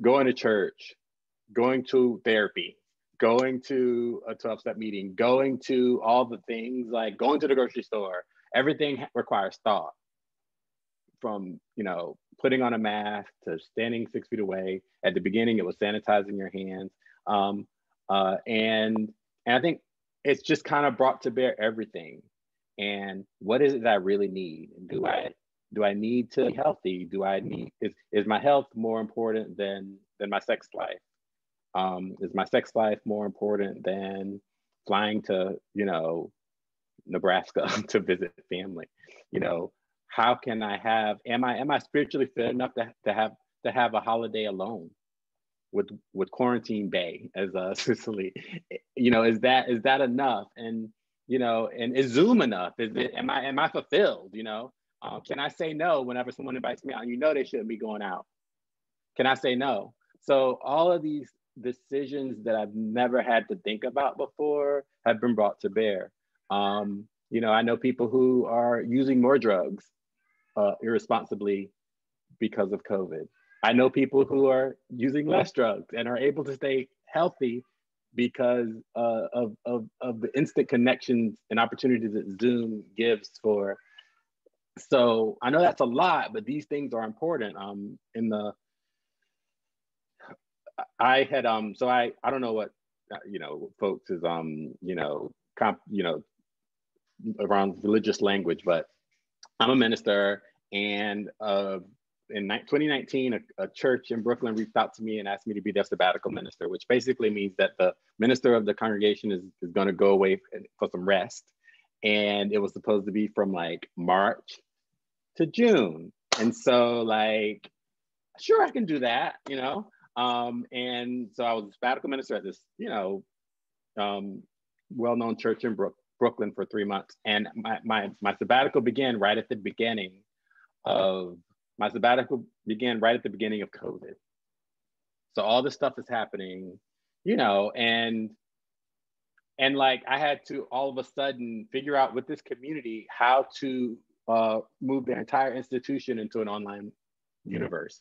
going to church going to therapy going to a 12 step meeting going to all the things like going to the grocery store. Everything requires thought from you know putting on a mask to standing six feet away. At the beginning it was sanitizing your hands. Um, uh, and and i think it's just kind of brought to bear everything. And what is it that I really need? And Do I do I need to be healthy? Do I need is is my health more important than than my sex life? Um, is my sex life more important than flying to you know Nebraska to visit family? You know, how can I have? Am I am I spiritually fit enough to, to have to have a holiday alone? with with quarantine bay as uh Cicely, you know, is that is that enough? And you know, and is Zoom enough? Is it am I am I fulfilled? You know, uh, can I say no whenever someone invites me out? You know, they shouldn't be going out. Can I say no? So all of these decisions that I've never had to think about before have been brought to bear. Um, you know, I know people who are using more drugs uh, irresponsibly because of COVID. I know people who are using less drugs and are able to stay healthy because uh, of, of, of the instant connections and opportunities that Zoom gives for. So I know that's a lot, but these things are important. Um, in the, I had um, so I I don't know what you know folks is um you know comp you know around religious language, but I'm a minister and uh, in 2019, a, a, church in Brooklyn reached out to me and asked me to be their sabbatical minister, which basically means that the minister of the congregation is, is going to go away for some rest. And it was supposed to be from like March to June. And so, like, sure, I can do that, you know? Um, and so I was a sabbatical minister at this, you know, um, well known church in Brook, Brooklyn for three months. And my, my, my sabbatical began right at the beginning of my sabbatical began right at the beginning of COVID. So all this stuff is happening, you know, and and like I had to all of a sudden figure out with this community how to uh, move the entire institution into an online universe.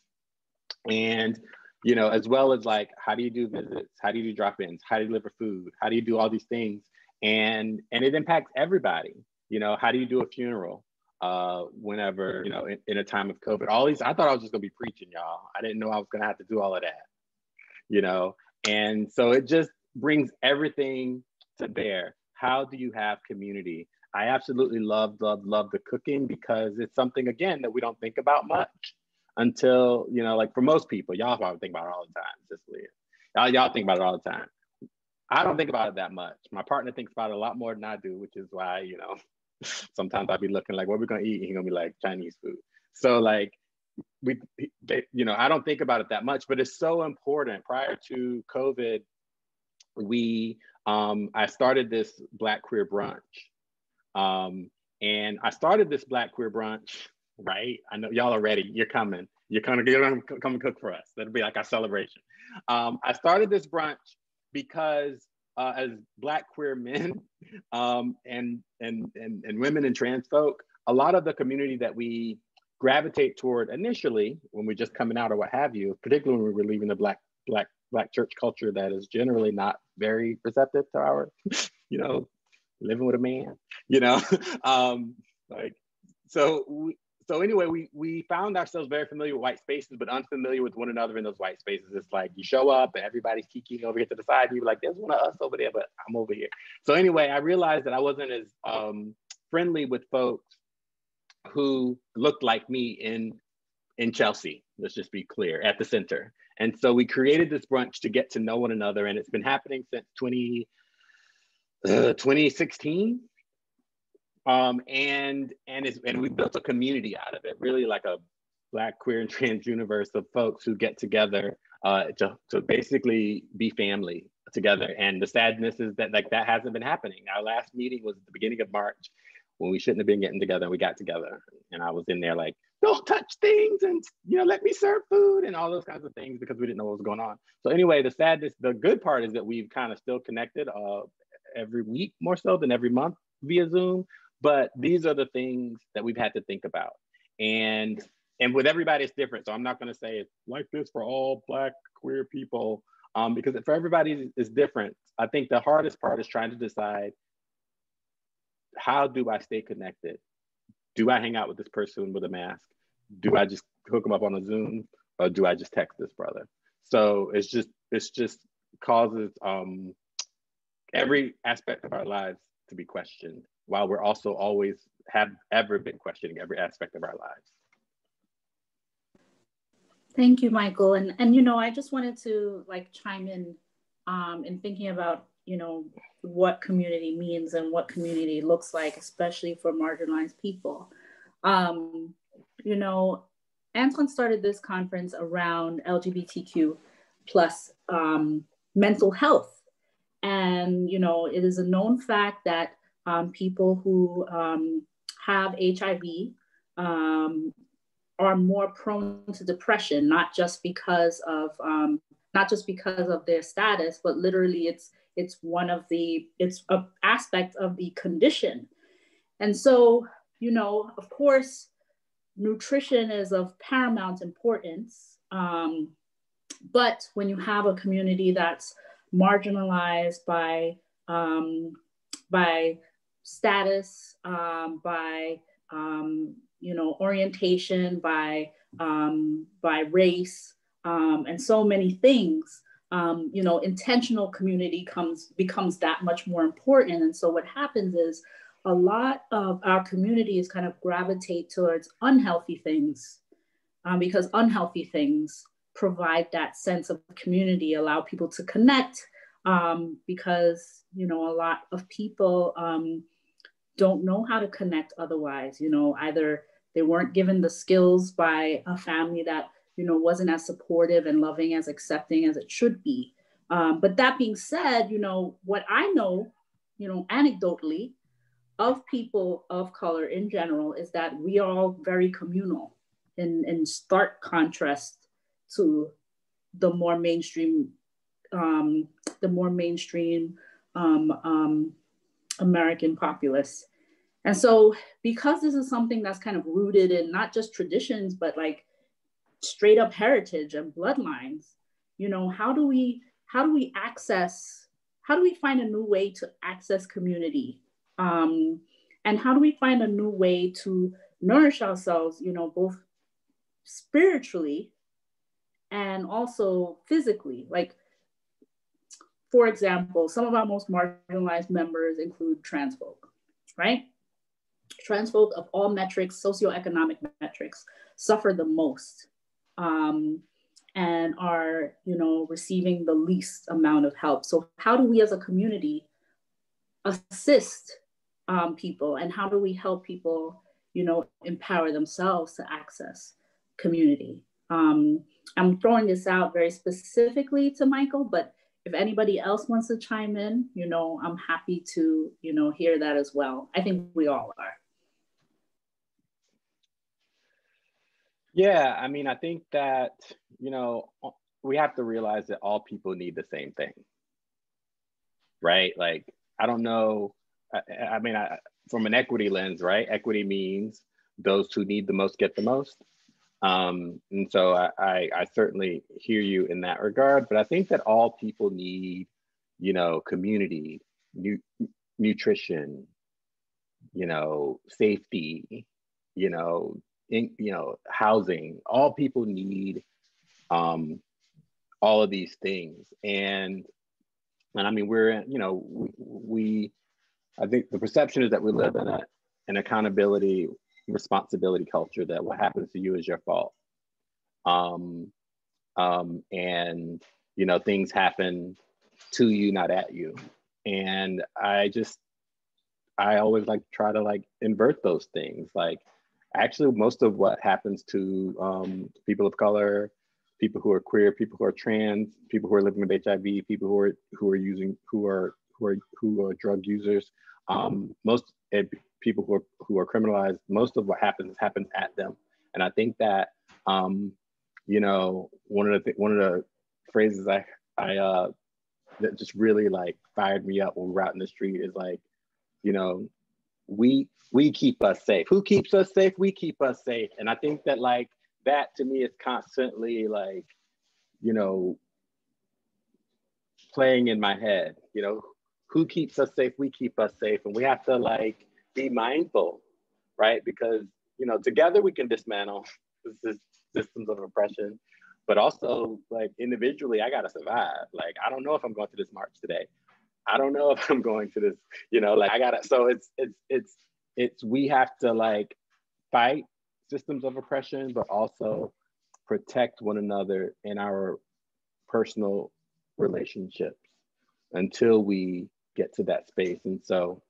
And you know, as well as like how do you do visits, how do you do drop-ins, how do you deliver food, how do you do all these things, and and it impacts everybody. You know, how do you do a funeral? uh, whenever, you know, in, in, a time of COVID. All these, I thought I was just gonna be preaching, y'all. I didn't know I was gonna have to do all of that, you know? And so it just brings everything to bear. How do you have community? I absolutely love, love, love the cooking because it's something, again, that we don't think about much until, you know, like for most people, y'all probably think about it all the time, Cicely. Y'all, y'all think about it all the time. I don't think about it that much. My partner thinks about it a lot more than I do, which is why, you know, sometimes I'll be looking like, what we gonna eat? And he's gonna be like Chinese food. So like we, they, you know, I don't think about it that much, but it's so important. Prior to COVID, we, um, I started this Black Queer Brunch. Um, and I started this Black Queer Brunch, right? I know y'all are ready. You're coming. You're coming. You're gonna come and cook for us. That'll be like our celebration. Um, I started this brunch because uh, as Black queer men um, and, and, and, and women and trans folk, a lot of the community that we gravitate toward initially when we're just coming out or what have you, particularly when we're leaving the Black, Black, Black church culture that is generally not very receptive to our, you know, living with a man, you know, um, like, so we, so anyway, we we found ourselves very familiar with white spaces, but unfamiliar with one another in those white spaces. It's like you show up and everybody's kicking over here to the side. And you're like, there's one of us over there, but I'm over here. So anyway, I realized that I wasn't as um, friendly with folks who looked like me in in Chelsea. Let's just be clear at the center. And so we created this brunch to get to know one another, and it's been happening since 20, uh, 2016 um, and and it's and we built a community out of it, really like a black queer and trans universe of folks who get together uh, to, to basically be family together. And the sadness is that like that hasn't been happening. Our last meeting was at the beginning of March when we shouldn't have been getting together we got together. And I was in there like, don't touch things and you know, let me serve food and all those kinds of things because we didn't know what was going on. So anyway, the sadness, the good part is that we've kind of still connected uh, every week more so than every month via Zoom. But these are the things that we've had to think about. And and with everybody it's different. So I'm not gonna say it's like this for all black queer people. Um, because for everybody it's different. I think the hardest part is trying to decide how do I stay connected? Do I hang out with this person with a mask? Do I just hook them up on a Zoom or do I just text this brother? So it's just it's just causes um, every aspect of our lives to be questioned while we're also always have ever been questioning every aspect of our lives. Thank you, Michael. And and you know, I just wanted to like chime in um, in thinking about you know what community means and what community looks like, especially for marginalized people. Um, you know, Anton started this conference around LGBTQ plus um, mental health. And, you know, it is a known fact that um, people who um, have HIV um, are more prone to depression, not just because of um, not just because of their status, but literally it's it's one of the it's an aspect of the condition. And so, you know, of course, nutrition is of paramount importance. Um, but when you have a community that's marginalized by um, by status, um, by um, you know orientation, by um, by race, um, and so many things, um, you know, intentional community comes becomes that much more important. And so what happens is a lot of our communities kind of gravitate towards unhealthy things um, because unhealthy things provide that sense of community, allow people to connect um, because, you know, a lot of people um, don't know how to connect otherwise, you know, either they weren't given the skills by a family that, you know, wasn't as supportive and loving as accepting as it should be. Um, but that being said, you know, what I know, you know, anecdotally, of people of color in general is that we are all very communal in, in stark contrast to the more mainstream, um, the more mainstream um, um, American populace. And so because this is something that's kind of rooted in not just traditions, but like straight up heritage and bloodlines, you know, how do we, how do we access, how do we find a new way to access community um, and how do we find a new way to nourish ourselves, you know, both spiritually and also physically? Like, for example, some of our most marginalized members include trans folk, right? Trans folk of all metrics, socioeconomic metrics, suffer the most um, and are, you know, receiving the least amount of help. So how do we as a community assist um, people and how do we help people you know empower themselves to access community um, i'm throwing this out very specifically to michael but if anybody else wants to chime in you know i'm happy to you know hear that as well i think we all are yeah i mean i think that you know we have to realize that all people need the same thing right like i don't know I, I mean, I, from an equity lens, right? Equity means those who need the most get the most. Um, and so I, I, I, certainly hear you in that regard, but I think that all people need, you know, community, nu- nutrition, you know, safety, you know, in, you know, housing. All people need um, all of these things, and and I mean, we're you know, we, we I think the perception is that we live in a, an accountability, responsibility culture that what happens to you is your fault. Um, um, and, you know, things happen to you, not at you. And I just, I always like try to like invert those things. Like, actually, most of what happens to um, people of color, people who are queer, people who are trans, people who are living with HIV, people who are who are using who are who are who are drug users. Um, most uh, people who are who are criminalized, most of what happens happens at them. And I think that um, you know one of the th- one of the phrases I I uh, that just really like fired me up when we were out in the street is like, you know, we we keep us safe. Who keeps us safe? We keep us safe. And I think that like that to me is constantly like, you know, playing in my head. You know, who keeps us safe? We keep us safe. And we have to like be mindful, right? Because, you know, together we can dismantle this systems of oppression, but also like individually, I gotta survive. Like, I don't know if I'm going to this march today, I don't know if I'm going to this, you know, like I gotta, so it's, it's, it's, it's, we have to like fight systems of oppression, but also protect one another in our personal relationships until we get to that space. And so,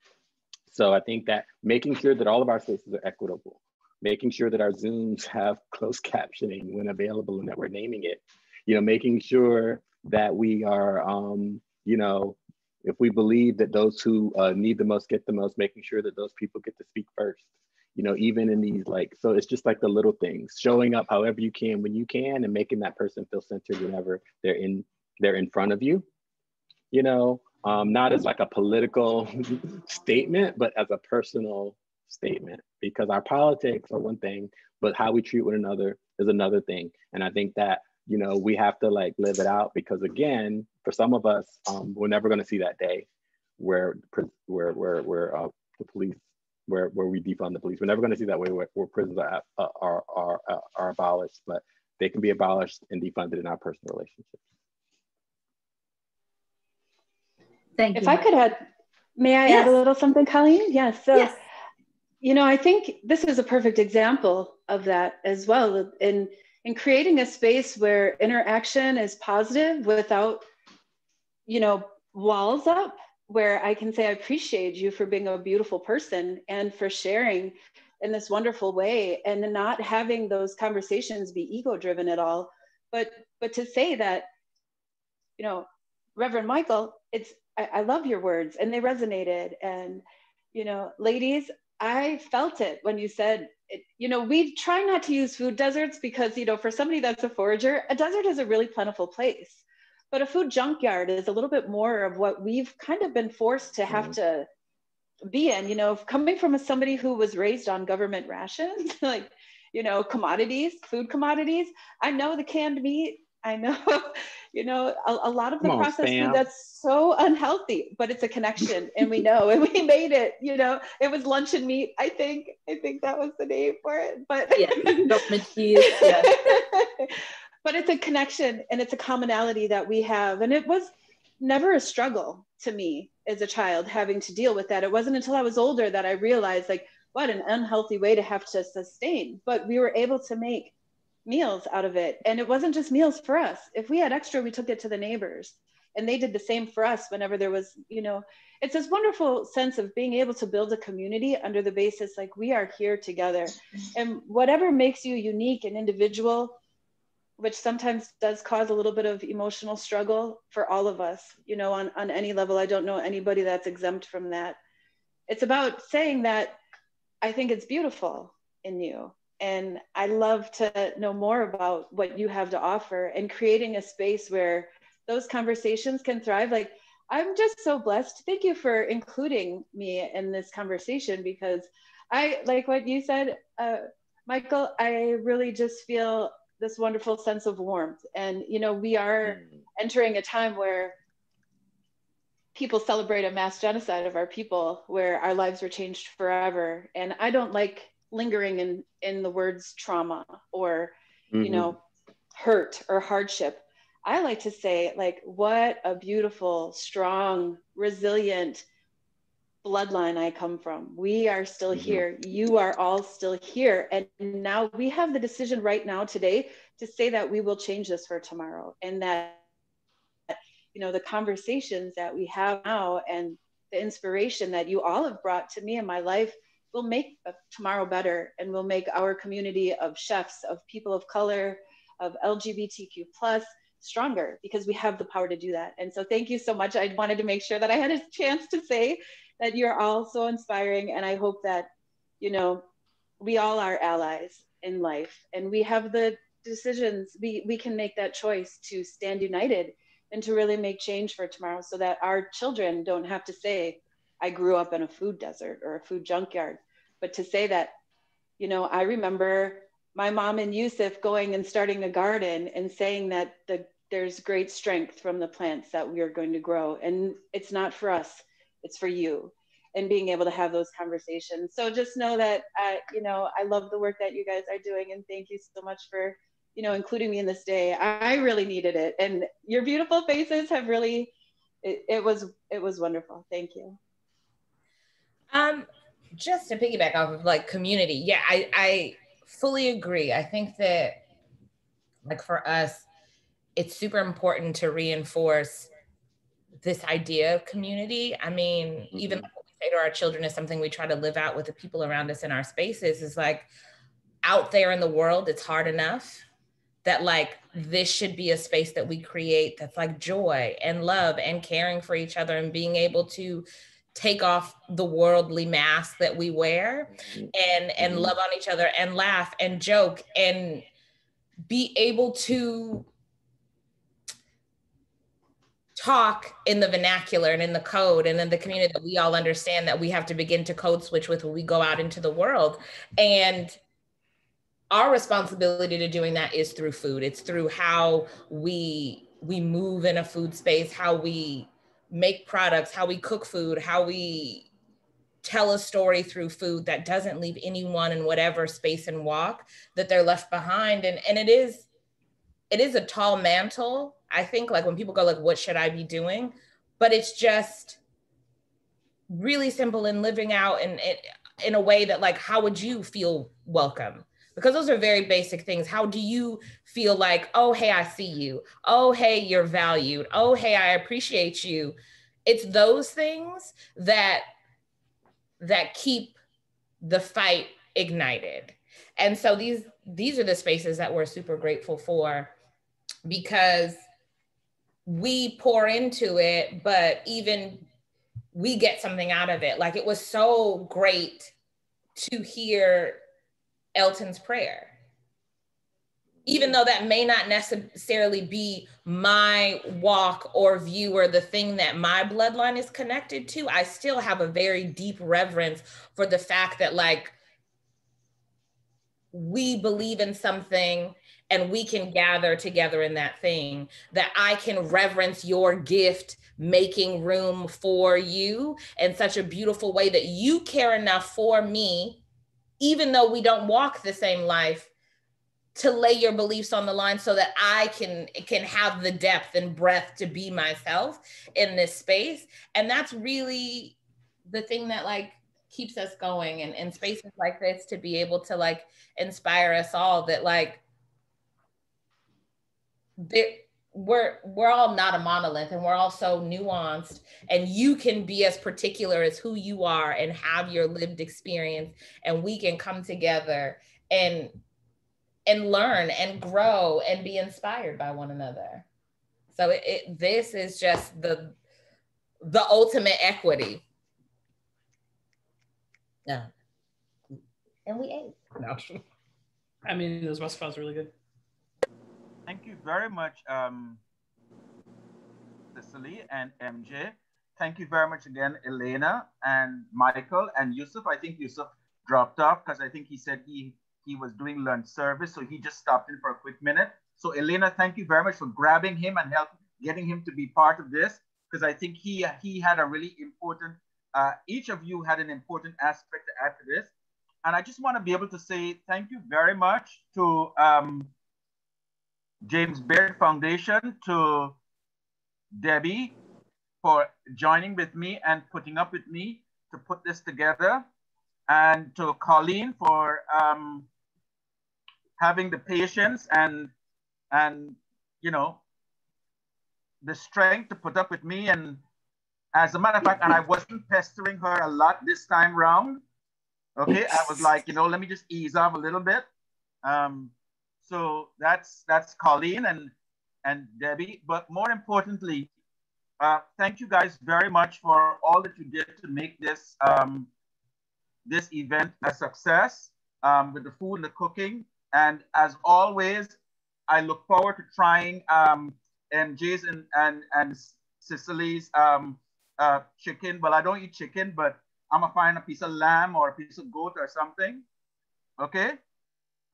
so I think that making sure that all of our spaces are equitable, making sure that our Zooms have closed captioning when available and that we're naming it, you know, making sure that we are, um, you know, if we believe that those who uh, need the most get the most, making sure that those people get to speak first, you know, even in these like, so it's just like the little things, showing up however you can when you can and making that person feel centered whenever they're in, they're in front of you, you know, um, not as like a political statement, but as a personal statement because our politics are one thing, but how we treat one another is another thing. And I think that, you know, we have to like live it out because again, for some of us, um, we're never gonna see that day where, where, where, where uh, the police, where, where we defund the police. We're never gonna see that way where, where prisons are, are, are, are abolished, but they can be abolished and defunded in our personal relationships. Thank if you. If I could add, may I yes. add a little something, Colleen? Yes. So, yes. you know, I think this is a perfect example of that as well. In in creating a space where interaction is positive without, you know, walls up, where I can say I appreciate you for being a beautiful person and for sharing in this wonderful way, and not having those conversations be ego driven at all, but but to say that, you know, Reverend Michael, it's I, I love your words and they resonated. And, you know, ladies, I felt it when you said, it, you know, we try not to use food deserts because, you know, for somebody that's a forager, a desert is a really plentiful place. But a food junkyard is a little bit more of what we've kind of been forced to have mm-hmm. to be in. You know, coming from a, somebody who was raised on government rations, like, you know, commodities, food commodities. I know the canned meat I know, you know, a, a lot of the processed food that's so unhealthy, but it's a connection and we know, and we made it, you know, it was luncheon meat. I think, I think that was the name for it, but yeah, yeah. but it's a connection and it's a commonality that we have. And it was never a struggle to me as a child having to deal with that. It wasn't until I was older that I realized like, what an unhealthy way to have to sustain, but we were able to make meals out of it. And it wasn't just meals for us. If we had extra, we took it to the neighbors. And they did the same for us whenever there was, you know, it's this wonderful sense of being able to build a community under the basis like we are here together. And whatever makes you unique and individual, which sometimes does cause a little bit of emotional struggle for all of us, you know, on, on any level. I don't know anybody that's exempt from that. It's about saying that I think it's beautiful in you and I love to know more about what you have to offer and creating a space where those conversations can thrive. Like, I'm just so blessed. Thank you for including me in this conversation because I like what you said, uh, Michael. I really just feel this wonderful sense of warmth. And, you know, we are mm. entering a time where people celebrate a mass genocide of our people where our lives were changed forever. And I don't like lingering in in the words trauma or mm-hmm. you know hurt or hardship i like to say like what a beautiful strong resilient bloodline i come from we are still mm-hmm. here you are all still here and now we have the decision right now today to say that we will change this for tomorrow and that you know the conversations that we have now and the inspiration that you all have brought to me in my life we'll make tomorrow better and we'll make our community of chefs, of people of color, of LGBTQ plus stronger because we have the power to do that. And so thank you so much. I wanted to make sure that I had a chance to say that you're all so inspiring. And I hope that, you know, we all are allies in life and we have the decisions, we, we can make that choice to stand united and to really make change for tomorrow so that our children don't have to say, I grew up in a food desert or a food junkyard. But to say that, you know, I remember my mom and Yusuf going and starting a garden and saying that the, there's great strength from the plants that we are going to grow. And it's not for us, it's for you. And being able to have those conversations. So just know that, uh, you know, I love the work that you guys are doing. And thank you so much for, you know, including me in this day. I really needed it. And your beautiful faces have really it, it was it was wonderful. Thank you. Um, just to piggyback off of like community, yeah, I I fully agree. I think that like for us, it's super important to reinforce this idea of community. I mean, mm-hmm. even what we say to our children is something we try to live out with the people around us in our spaces is like out there in the world, it's hard enough that like this should be a space that we create that's like joy and love and caring for each other and being able to take off the worldly mask that we wear and and mm-hmm. love on each other and laugh and joke and be able to talk in the vernacular and in the code and in the community that we all understand that we have to begin to code switch with when we go out into the world and our responsibility to doing that is through food it's through how we we move in a food space how we make products how we cook food how we tell a story through food that doesn't leave anyone in whatever space and walk that they're left behind. And and it is it is a tall mantle i think like when people go like what should i be doing? But it's just really simple in living out and in a way that like how would you feel welcome because those are very basic things. How do you feel like, oh, hey, I see you. Oh, hey, you're valued. Oh, hey, I appreciate you. It's those things that that keep the fight ignited. And so these these are the spaces that we're super grateful for because we pour into it, but even we get something out of it. Like it was so great to hear Elton's prayer. Even though that may not necessarily be my walk or view or the thing that my bloodline is connected to, I still have a very deep reverence for the fact that, like, we believe in something and we can gather together in that thing, that I can reverence your gift making room for you in such a beautiful way that you care enough for me even though we don't walk the same life to lay your beliefs on the line so that I can can have the depth and breadth to be myself in this space. And that's really the thing that like keeps us going and in spaces like this to be able to like inspire us all that like there we're we're all not a monolith and we're all so nuanced and you can be as particular as who you are and have your lived experience and we can come together and and learn and grow and be inspired by one another. So it, it this is just the the ultimate equity. Yeah. And we ate. No. I mean those was really good Thank you very much, um, Cicely and MJ. Thank you very much again, Elena and Michael and Yusuf. I think Yusuf dropped off because I think he said he, he was doing lunch service. So he just stopped in for a quick minute. So Elena, thank you very much for grabbing him and help getting him to be part of this because I think he, he had a really important, uh, each of you had an important aspect to add to this. And I just want to be able to say thank you very much to um, James Beard Foundation, to Debbie for joining with me and putting up with me to put this together, and to Colleen for um, having the patience and and you know the strength to put up with me. And as a matter of fact, and I wasn't pestering her a lot this time round. Okay, I was like, you know, let me just ease off a little bit. Um, so that's that's Colleen and and Debbie. But more importantly, uh, thank you guys very much for all that you did to make this um, this event a success um, with the food and the cooking. And as always, I look forward to trying um, MJ's and and and um, uh, chicken. Well, I don't eat chicken, but I'm gonna find a piece of lamb or a piece of goat or something. Okay.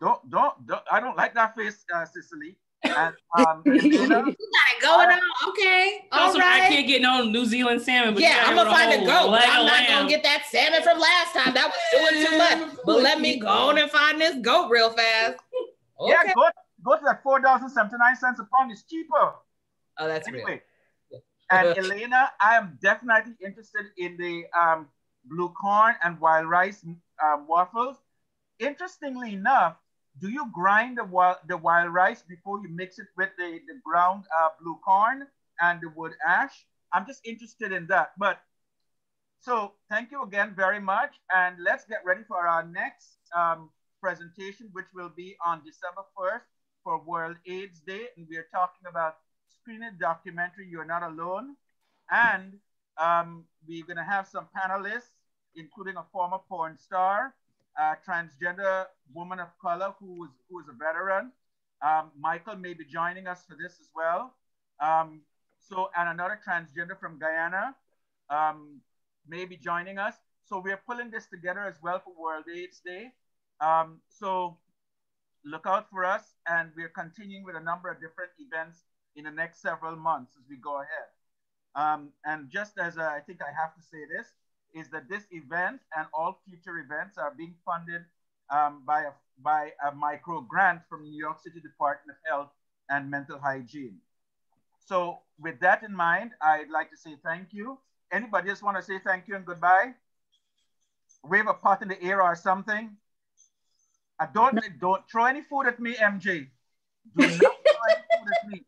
Don't, don't, don't I don't like that face, uh, Cicely. And, um, you, know, you got it going on. Okay. All right. I can't get no New Zealand salmon. But yeah, I'm gonna find a goat. I'm not gonna get that salmon from last time. That was doing too much. But let me go on and find this goat real fast. Okay. Yeah, go, go to that four dollars and seventy nine cents a pound. It's cheaper. Oh, that's anyway. Real. And Elena, I am definitely interested in the um, blue corn and wild rice um, waffles. Interestingly enough, do you grind the wild, the wild rice before you mix it with the, the ground uh, blue corn and the wood ash? I'm just interested in that. But so thank you again very much. And let's get ready for our next um, presentation, which will be on December 1st for World AIDS Day. And we are talking about screening documentary, You're Not Alone. And um, we're gonna have some panelists, including a former porn star, transgender woman of color who is, who is a veteran. Um, Michael may be joining us for this as well. Um, so, and another transgender from Guyana um, may be joining us. So we're pulling this together as well for World AIDS Day. Um, so look out for us and we're continuing with a number of different events in the next several months as we go ahead. Um, and just as a, I think I have to say this, is that this event and all future events are being funded um, by, a, by a micro grant from New York City Department of Health and Mental Hygiene. So with that in mind, I'd like to say thank you. Anybody just want to say thank you and goodbye? Wave a pot in the air or something. I don't don't throw any food at me, MJ. Do not throw any food at me.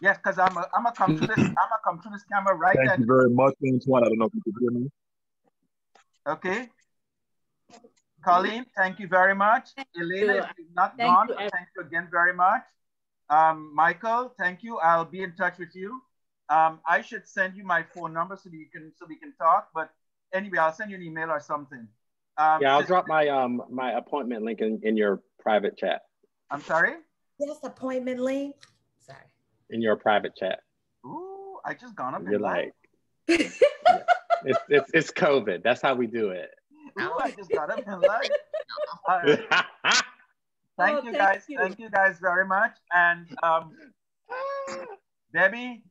Yes, because I'm a, I'm a come to this I'm a come to this camera right. Thank you very much, Antoine. I don't know if you can hear me. Okay. Colleen, thank you very much. Elena, if not thank gone, you. thank you again very much. Um, Michael, thank you. I'll be in touch with you. Um, I should send you my phone number so that you can so we can talk. But anyway, I'll send you an email or something. Um, yeah, I'll drop my um my appointment link in, in your private chat. I'm sorry. Yes, appointment link. Sorry. In your private chat. Ooh, I just gone up. You're like, yeah. it's, it's it's COVID. That's how we do it. Ooh, I just got up and like. Thank oh, you thank guys. You. Thank you guys very much. And um, Debbie,